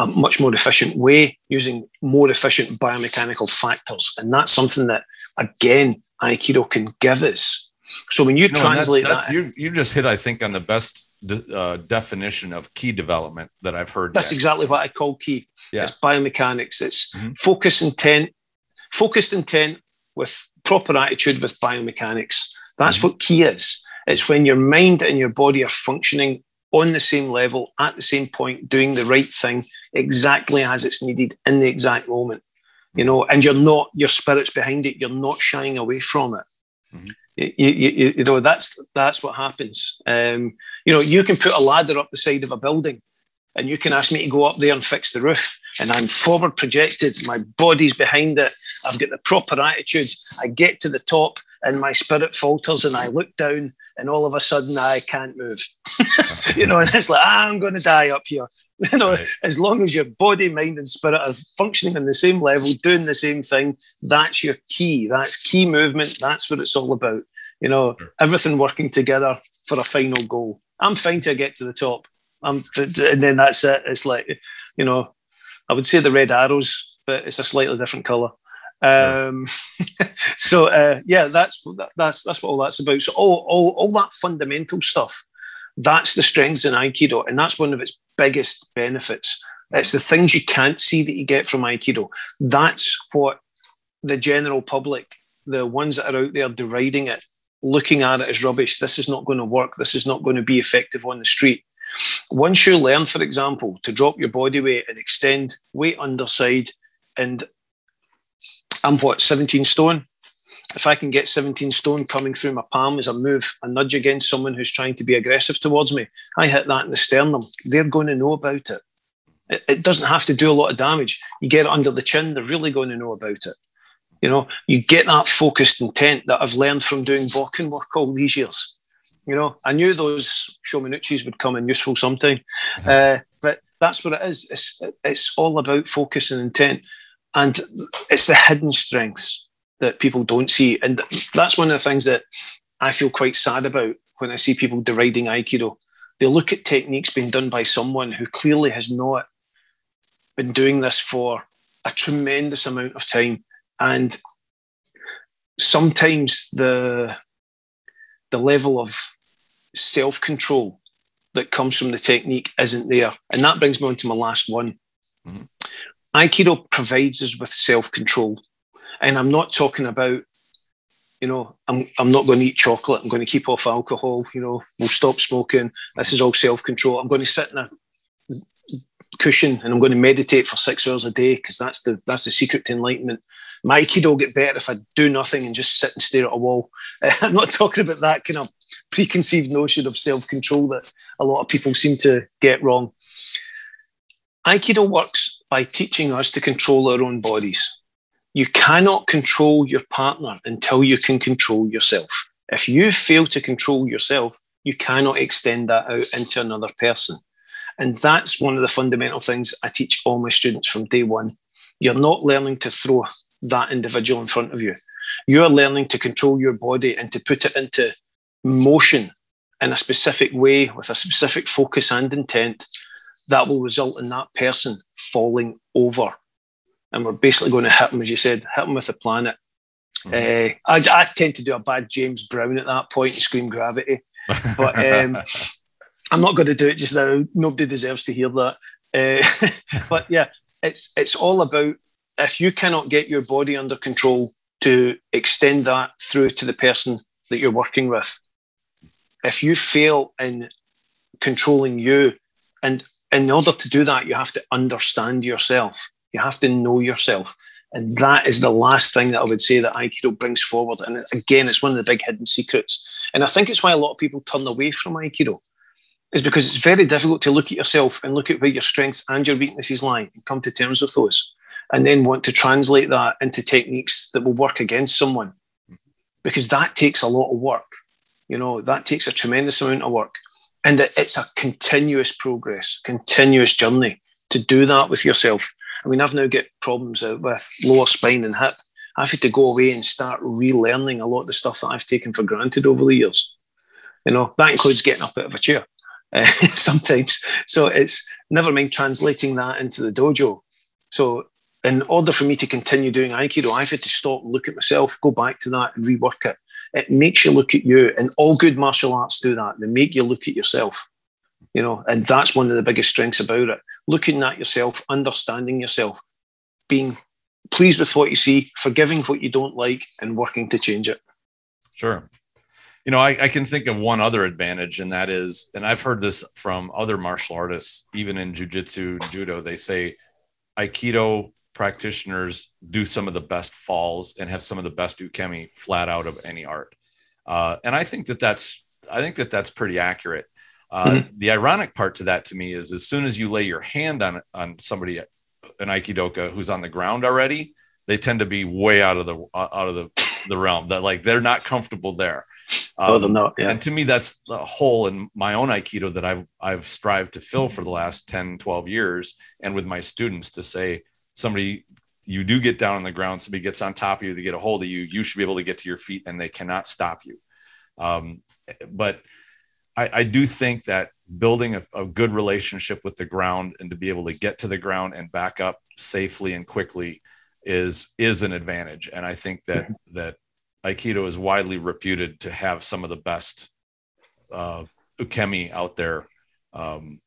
B: a much more efficient way using more efficient biomechanical factors. And that's something that, again, Aikido can give us. So when you no, translate that,
A: that you, you just hit, I think, on the best de- uh, definition of ki development that I've heard.
B: That's yet. exactly what I call ki. Yeah. It's biomechanics. It's mm-hmm. focus intent, focused intent with proper attitude with biomechanics. That's mm-hmm. what ki is. It's when your mind and your body are functioning on the same level at the same point, doing the right thing exactly as it's needed in the exact moment. You know, and you're not your spirit's behind it. You're not shying away from it. Mm-hmm. You, you, you, know that's that's what happens. Um, you know, you can put a ladder up the side of a building, and you can ask me to go up there and fix the roof, and I'm forward projected. My body's behind it. I've got the proper attitude. I get to the top, and my spirit falters, and I look down, and all of a sudden I can't move. *laughs* you know, and it's like, ah, I'm going to die up here. *laughs* You know, right. as long as your body, mind, and spirit are functioning on the same level, doing the same thing, that's your ki. That's ki movement. That's what it's all about. You know, sure. everything working together for a final goal. I'm fine to get to the top. I'm, and then that's it. It's like, you know, I would say the red arrows, but it's a slightly different color. Um, *laughs* so uh, yeah, that's that's that's what all that's about. So all, all all that fundamental stuff, that's the strengths in Aikido, and that's one of its biggest benefits. It's the things you can't see that you get from Aikido. That's what the general public, the ones that are out there deriding it, looking at it as rubbish. This is not going to work. This is not going to be effective on the street. Once you learn, for example, to drop your body weight and extend weight underside and I'm what, 17 stone? If I can get 17 stone coming through my palm as a move, a nudge against someone who's trying to be aggressive towards me, I hit that in the sternum. They're going to know about it. It, it doesn't have to do a lot of damage. You get it under the chin, they're really going to know about it. You know, you get that focused intent that I've learned from doing Bokken work all these years. You know, I knew those Shomenuchis would come in useful sometime, uh, but that's what it is. It's, it's all about focus and intent. And it's the hidden strengths that people don't see. And that's one of the things that I feel quite sad about when I see people deriding Aikido. They look at techniques being done by someone who clearly has not been doing this for a tremendous amount of time. And sometimes the the level of self-control that comes from the technique isn't there. And that brings me on to my last one. Mm-hmm. Aikido provides us with self control. And I'm not talking about, you know, I'm, I'm not going to eat chocolate. I'm going to keep off alcohol. You know, we'll stop smoking. This is all self control. I'm going to sit in a cushion and I'm going to meditate for six hours a day because that's the that's the secret to enlightenment. My aikido will get better if I do nothing and just sit and stare at a wall. *laughs* I'm not talking about that kind of preconceived notion of self control that a lot of people seem to get wrong. Aikido works by teaching us to control our own bodies. You cannot control your partner until you can control yourself. If you fail to control yourself, you cannot extend that out into another person. And that's one of the fundamental things I teach all my students from day one. You're not learning to throw that individual in front of you. You're learning to control your body and to put it into motion in a specific way with a specific focus and intent that will result in that person falling over. And we're basically going to hit them, as you said, hit them with the planet. Mm-hmm. Uh, I, I, tend to do a bad James Brown at that point and scream gravity. But um, *laughs* I'm not going to do it just now. Nobody deserves to hear that. Uh, *laughs* but yeah, it's it's all about if you cannot get your body under control to extend that through to the person that you're working with. If you fail in controlling you, and in order to do that, you have to understand yourself. You have to know yourself. And that is the last thing that I would say that Aikido brings forward. And again, it's one of the big hidden secrets. And I think it's why a lot of people turn away from Aikido, is because it's very difficult to look at yourself and look at where your strengths and your weaknesses lie and come to terms with those. And then want to translate that into techniques that will work against someone. Mm-hmm. Because that takes a lot of work. You know, that takes a tremendous amount of work and that it's a continuous progress, continuous journey to do that with yourself. I mean, I've now got problems with lower spine and hip. I've had to go away and start relearning a lot of the stuff that I've taken for granted over the years. You know, that includes getting up out of a chair uh, *laughs* sometimes. So it's never mind translating that into the dojo. So in order for me to continue doing Aikido, I've had to stop, look at myself, go back to that and rework it it makes you look at you. And all good martial arts do that. They make you look at yourself, you know, and that's one of the biggest strengths about it. Looking at yourself, understanding yourself, being pleased with what you see, forgiving what you don't like, and working to change it.
A: Sure. You know, I, I can think of one other advantage, and that is, and I've heard this from other martial artists, even in jujitsu, judo, they say Aikido practitioners do some of the best falls and have some of the best ukemi flat out of any art. Uh, and I think that that's I think that that's pretty accurate. Uh, mm-hmm. The ironic part to that to me is as soon as you lay your hand on on somebody an aikidoka who's on the ground already, they tend to be way out of the uh, out of the the realm that like they're not comfortable there.
B: Um, than yeah.
A: And to me, that's a hole in my own Aikido that I've I've strived to fill for the last 10, 12 years, and with my students to say somebody you do get down on the ground, somebody gets on top of you, they get a hold of you, you should be able to get to your feet, and they cannot stop you. Um, but I, I, do think that building a, a, good relationship with the ground and to be able to get to the ground and back up safely and quickly is is an advantage. And I think that mm-hmm. that Aikido is widely reputed to have some of the best uh, ukemi out there. Um,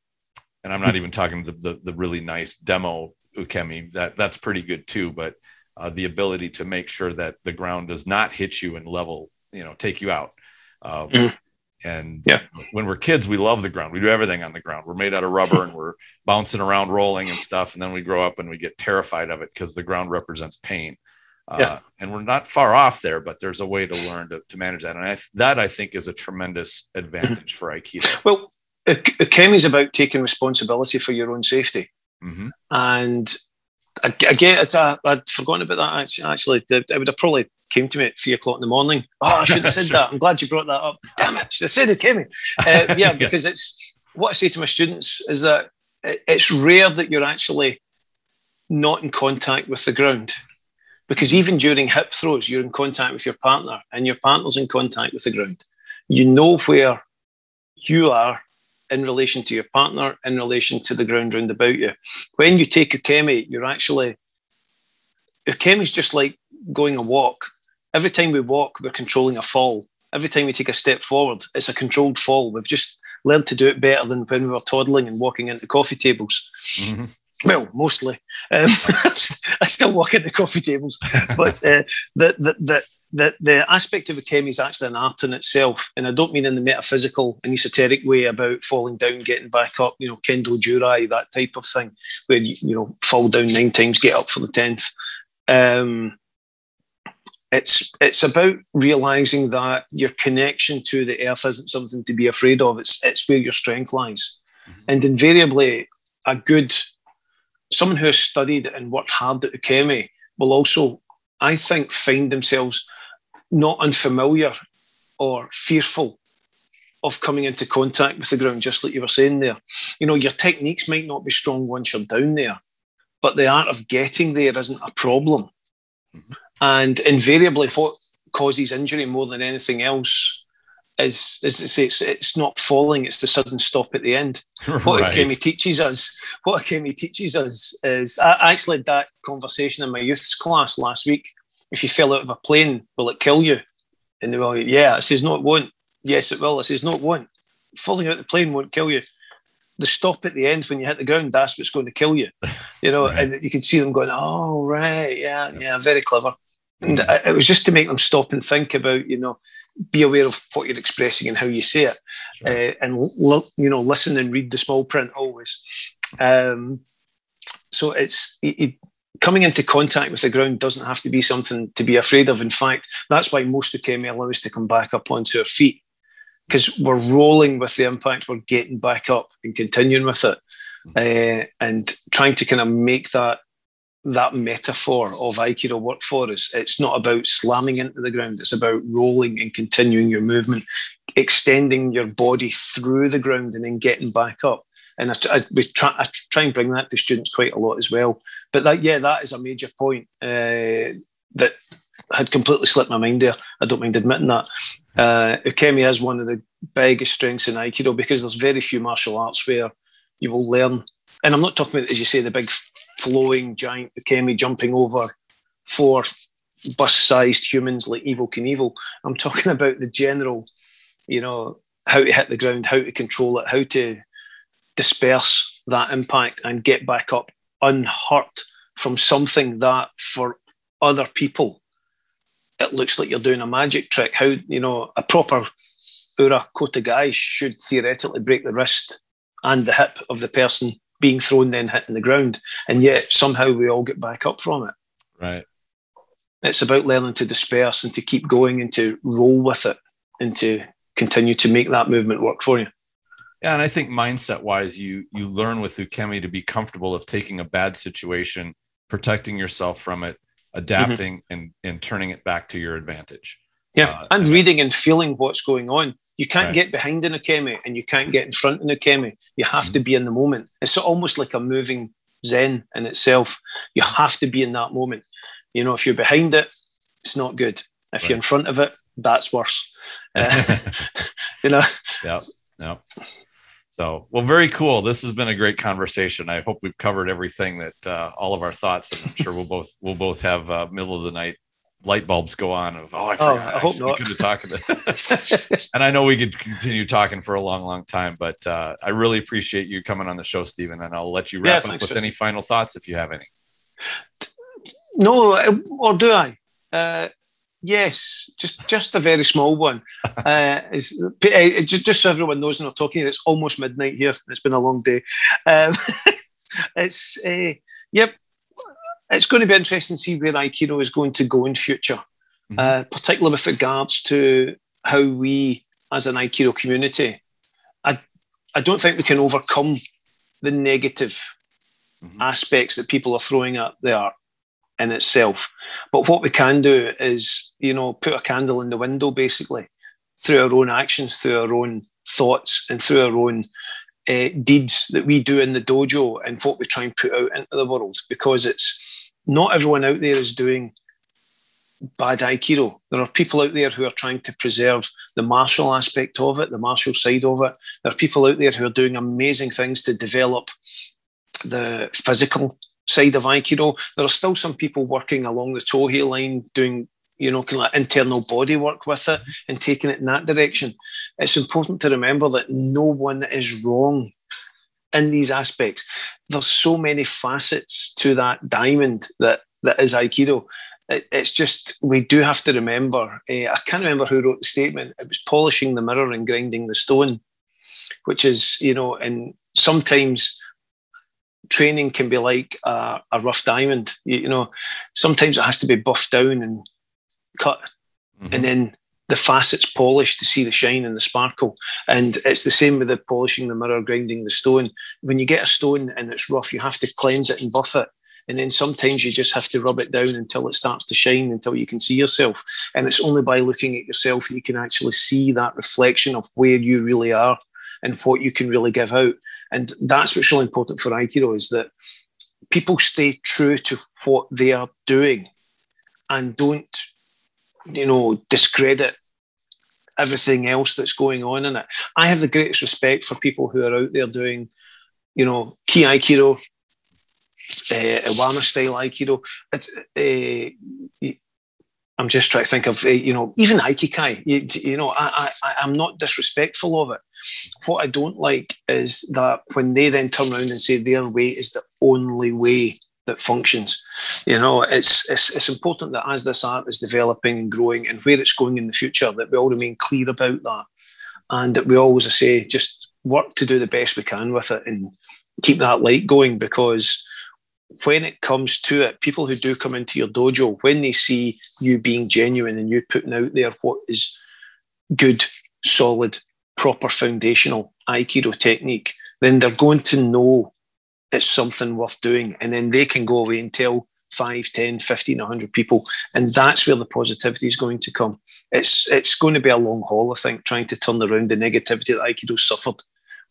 A: and I'm not even talking the, the, the really nice demo ukemi that that's pretty good too. But uh, the ability to make sure that the ground does not hit you and level, you know, take you out. Um, mm. And yeah. when we're kids, we love the ground. We do everything on the ground. We're made out of rubber and we're *laughs* bouncing around, rolling and stuff. And then we grow up and we get terrified of it because the ground represents pain. Uh, yeah. and we're not far off there, but there's a way to learn to, to manage that. And I, that I think is a tremendous advantage mm-hmm. for Aikido.
B: Well, ukemi is about taking responsibility for your own safety. Mm-hmm. And I, I get it. I, would forgotten about that actually. Actually, it would have probably came to me at three o'clock in the morning. Oh, I should have said sure. *laughs* that. I'm glad you brought that up. Damn it! I said it came Uh, *laughs* yeah, because it's what I say to my students is that it's rare that you're actually not in contact with the ground. Because even during hip throws, you're in contact with your partner and your partner's in contact with the ground. You know where you are in relation to your partner, in relation to the ground round about you. When you take ukemi, you're actually ukemi is just like going a walk. Every time we walk, we're controlling a fall. Every time we take a step forward, it's a controlled fall. We've just learned to do it better than when we were toddling and walking into coffee tables. Mm-hmm. Well, mostly. Um, *laughs* I still walk the coffee tables, but uh, the, the, the, the, the aspect of ukemi is actually an art in itself. And I don't mean in the metaphysical and esoteric way about falling down, getting back up, you know, Kendo Jurai, that type of thing, where you, you know, fall down nine times, get up for the tenth. Um, it's it's about realizing that your connection to the earth isn't something to be afraid of. It's it's where your strength lies, mm-hmm. and invariably, a good someone who has studied and worked hard at Ukemi will also, I think, find themselves not unfamiliar or fearful of coming into contact with the ground, just like you were saying there. You know, your techniques might not be strong once you're down there, but the art of getting there isn't a problem. Mm-hmm. And invariably, what causes injury more than anything else is, is it's, it's, it's not falling; it's the sudden stop at the end. *laughs* What right. Ukemi teaches us, what Ukemi teaches us is, I actually had that conversation in my youth's class last week. If you fell out of a plane, will it kill you? And they were like, "Yeah." I says, "No, it won't." Yes, it will. I says, "No, it won't." Falling out the plane won't kill you the stop at the end when you hit the ground, that's what's going to kill you. You know, *laughs* right. and you can see them going, oh, right, yeah, yeah, very clever. And hmm. it was just to make them stop and think about, you know, be aware of what you're expressing and how you say it, sure. uh, and look, you know, listen and read the small print always. Um, so it's it, it, coming into contact with the ground doesn't have to be something to be afraid of. In fact, that's why most of Kemi allow us to come back up onto our feet because we're rolling with the impact, we're getting back up and continuing with it, uh, and trying to kind of make that that metaphor of Aikido work for us. It's not about slamming into the ground, it's about rolling and continuing your movement, extending your body through the ground and then getting back up. And I, I, we try, I try and bring that to students quite a lot as well. But that, yeah, that is a major point uh, that had completely slipped my mind there. I don't mind admitting that. Uh, Ukemi is one of the biggest strengths in Aikido because there's very few martial arts where you will learn. And I'm not talking about, as you say, the big flowing giant Ukemi jumping over four bus-sized humans like Evel Knievel. I'm talking *laughs* about the general, you know, how to hit the ground, how to control it, how to disperse that impact and get back up unhurt from something that for other people it looks like you're doing a magic trick. How you know a proper Ura guy should theoretically break the wrist and the hip of the person being thrown then hitting the ground, and yet somehow we all get back up from it.
A: Right.
B: It's about learning to disperse and to keep going and to roll with it and to continue to make that movement work for you.
A: Yeah, and I think mindset wise, you you learn with Ukemi to be comfortable of taking a bad situation, protecting yourself from it, adapting mm-hmm. and and turning it back to your advantage.
B: Yeah, uh, and, reading and feeling what's going on. You can't right. get behind an Ukemi and you can't get in front of an Ukemi. You have mm-hmm. to be in the moment. It's almost like a moving Zen in itself. You have to be in that moment. You know, if you're behind it, it's not good. If right. you're in front of it, that's worse. *laughs* Uh, *laughs* you know.
A: Yeah. Yeah. So, well, very cool. This has been a great conversation. I hope we've covered everything that uh, all of our thoughts, and I'm sure we'll both we'll both have uh, middle of the night light bulbs go on of oh I forgot. Oh, I hope. We could have talked and I know we could continue talking for a long, long time, but uh, I really appreciate you coming on the show, Steven. And I'll let you wrap yeah, up with any final thoughts if you have any.
B: No, or do I? Uh, yes, just just a very small one. *laughs* uh, is, uh, just, just so everyone knows, when we're talking, it's almost midnight here. It's been a long day. Um, *laughs* it's uh, yep it's going to be interesting to see where Aikido is going to go in future, mm-hmm. uh, particularly with regards to how we, as an Aikido community, I, I don't think we can overcome the negative mm-hmm. aspects that people are throwing out there in itself. But what we can do is, you know, put a candle in the window basically through our own actions, through our own thoughts, and through our own uh, deeds that we do in the dojo and what we try and put out into the world because it's not everyone out there is doing bad aikido. There are people out there who are trying to preserve the martial aspect of it, the martial side of it. There are people out there who are doing amazing things to develop the physical side of aikido. There are still some people working along the Tohei line doing you know, kind of like internal body work with it and taking it in that direction. It's important to remember that no one is wrong in these aspects. There's so many facets to that diamond that that is Aikido. It, it's just we do have to remember. Uh, I can't remember who wrote the statement. It was polishing the mirror and grinding the stone, which is you know, and sometimes training can be like a, a rough diamond. You, you, know, sometimes it has to be buffed down and cut, mm-hmm. and then the facets polished to see the shine and the sparkle. And it's the same with the polishing the mirror, grinding the stone. When you get a stone and it's rough, you have to cleanse it and buff it. And then sometimes you just have to rub it down until it starts to shine, until you can see yourself. And it's only by looking at yourself that you can actually see that reflection of where you really are and what you can really give out. And that's what's really important for Aikido is that people stay true to what they are doing and don't you know, discredit everything else that's going on in it. I have the greatest respect for people who are out there doing, you know, Ki Aikido, uh, Iwama style Aikido. It's, uh, I'm just trying to think of, uh, you know, even Aikikai. You, you know, I, I, I'm not disrespectful of it. What I don't like is that when they then turn around and say their way is the only way that functions. You know, it's, it's it's important that as this art is developing and growing and where it's going in the future, that we all remain clear about that, and that we always I say just work to do the best we can with it and keep that light going because when it comes to it, people who do come into your dojo, when they see you being genuine and you putting out there what is good, solid, proper foundational Aikido technique, then they're going to know it's something worth doing. And then they can go away and tell 5, 10, 15, 100 people. And that's where the positivity is going to come. It's, it's going to be a long haul, I think, trying to turn around the negativity that Aikido suffered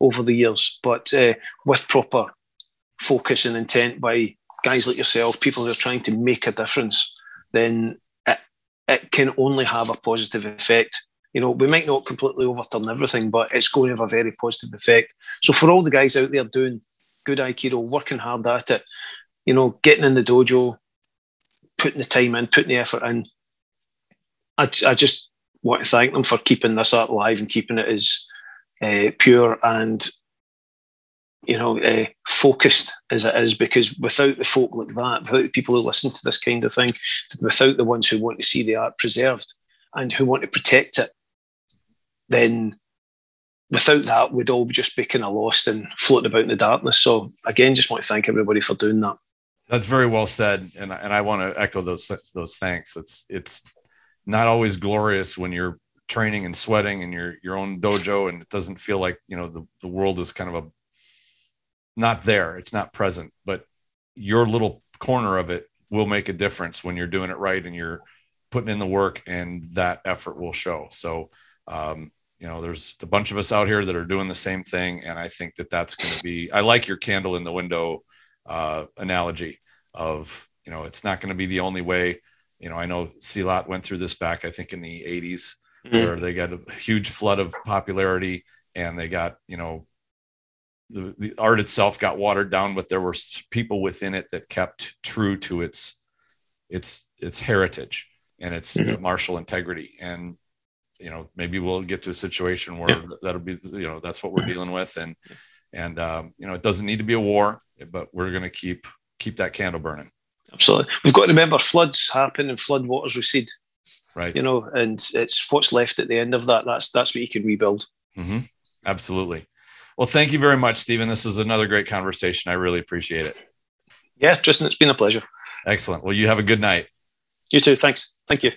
B: over the years. But uh, with proper focus and intent by guys like yourself, people who are trying to make a difference, then it, it can only have a positive effect. You know, we might not completely overturn everything, but it's going to have a very positive effect. So for all the guys out there doing good Aikido, working hard at it, you know, getting in the dojo, putting the time in, putting the effort in. I, I just want to thank them for keeping this art alive and keeping it as uh, pure and you know uh, focused as it is because without the folk like that without the people who listen to this kind of thing without the ones who want to see the art preserved and who want to protect it then without that, we'd all just be kind of lost and floating about in the darkness. So again, just want to thank everybody for doing that.
A: That's very well said, and and I want to echo those those thanks. It's it's not always glorious when you're training and sweating in your your own dojo, and it doesn't feel like you know the the world is kind of a not there. It's not present, but your little corner of it will make a difference when you're doing it right and you're putting in the work and that effort will show. So, um, you know, there's a bunch of us out here that are doing the same thing. And I think that that's going to be, I like your candle in the window uh, analogy of, you know, it's not going to be the only way. You know, I know Silat went through this back, I think in the 80s, mm-hmm. where they got a huge flood of popularity and they got, you know, the, the art itself got watered down, but there were people within it that kept true to its its its heritage and its mm-hmm. martial integrity. And you know, maybe we'll get to a situation where yeah. that'll be you know that's what we're dealing with, and and um, you know it doesn't need to be a war, but we're going to keep keep that candle burning.
B: Absolutely, we've got to remember floods happen and flood waters recede.
A: Right.
B: You know, and it's what's left at the end of that. That's that's what you can rebuild.
A: Mm-hmm. Absolutely. Well, thank you very much, Steven. This was another great conversation. I really appreciate it.
B: Yeah, Tristan, it's been a pleasure.
A: Excellent. Well, you have a good night.
B: You too. Thanks. Thank you.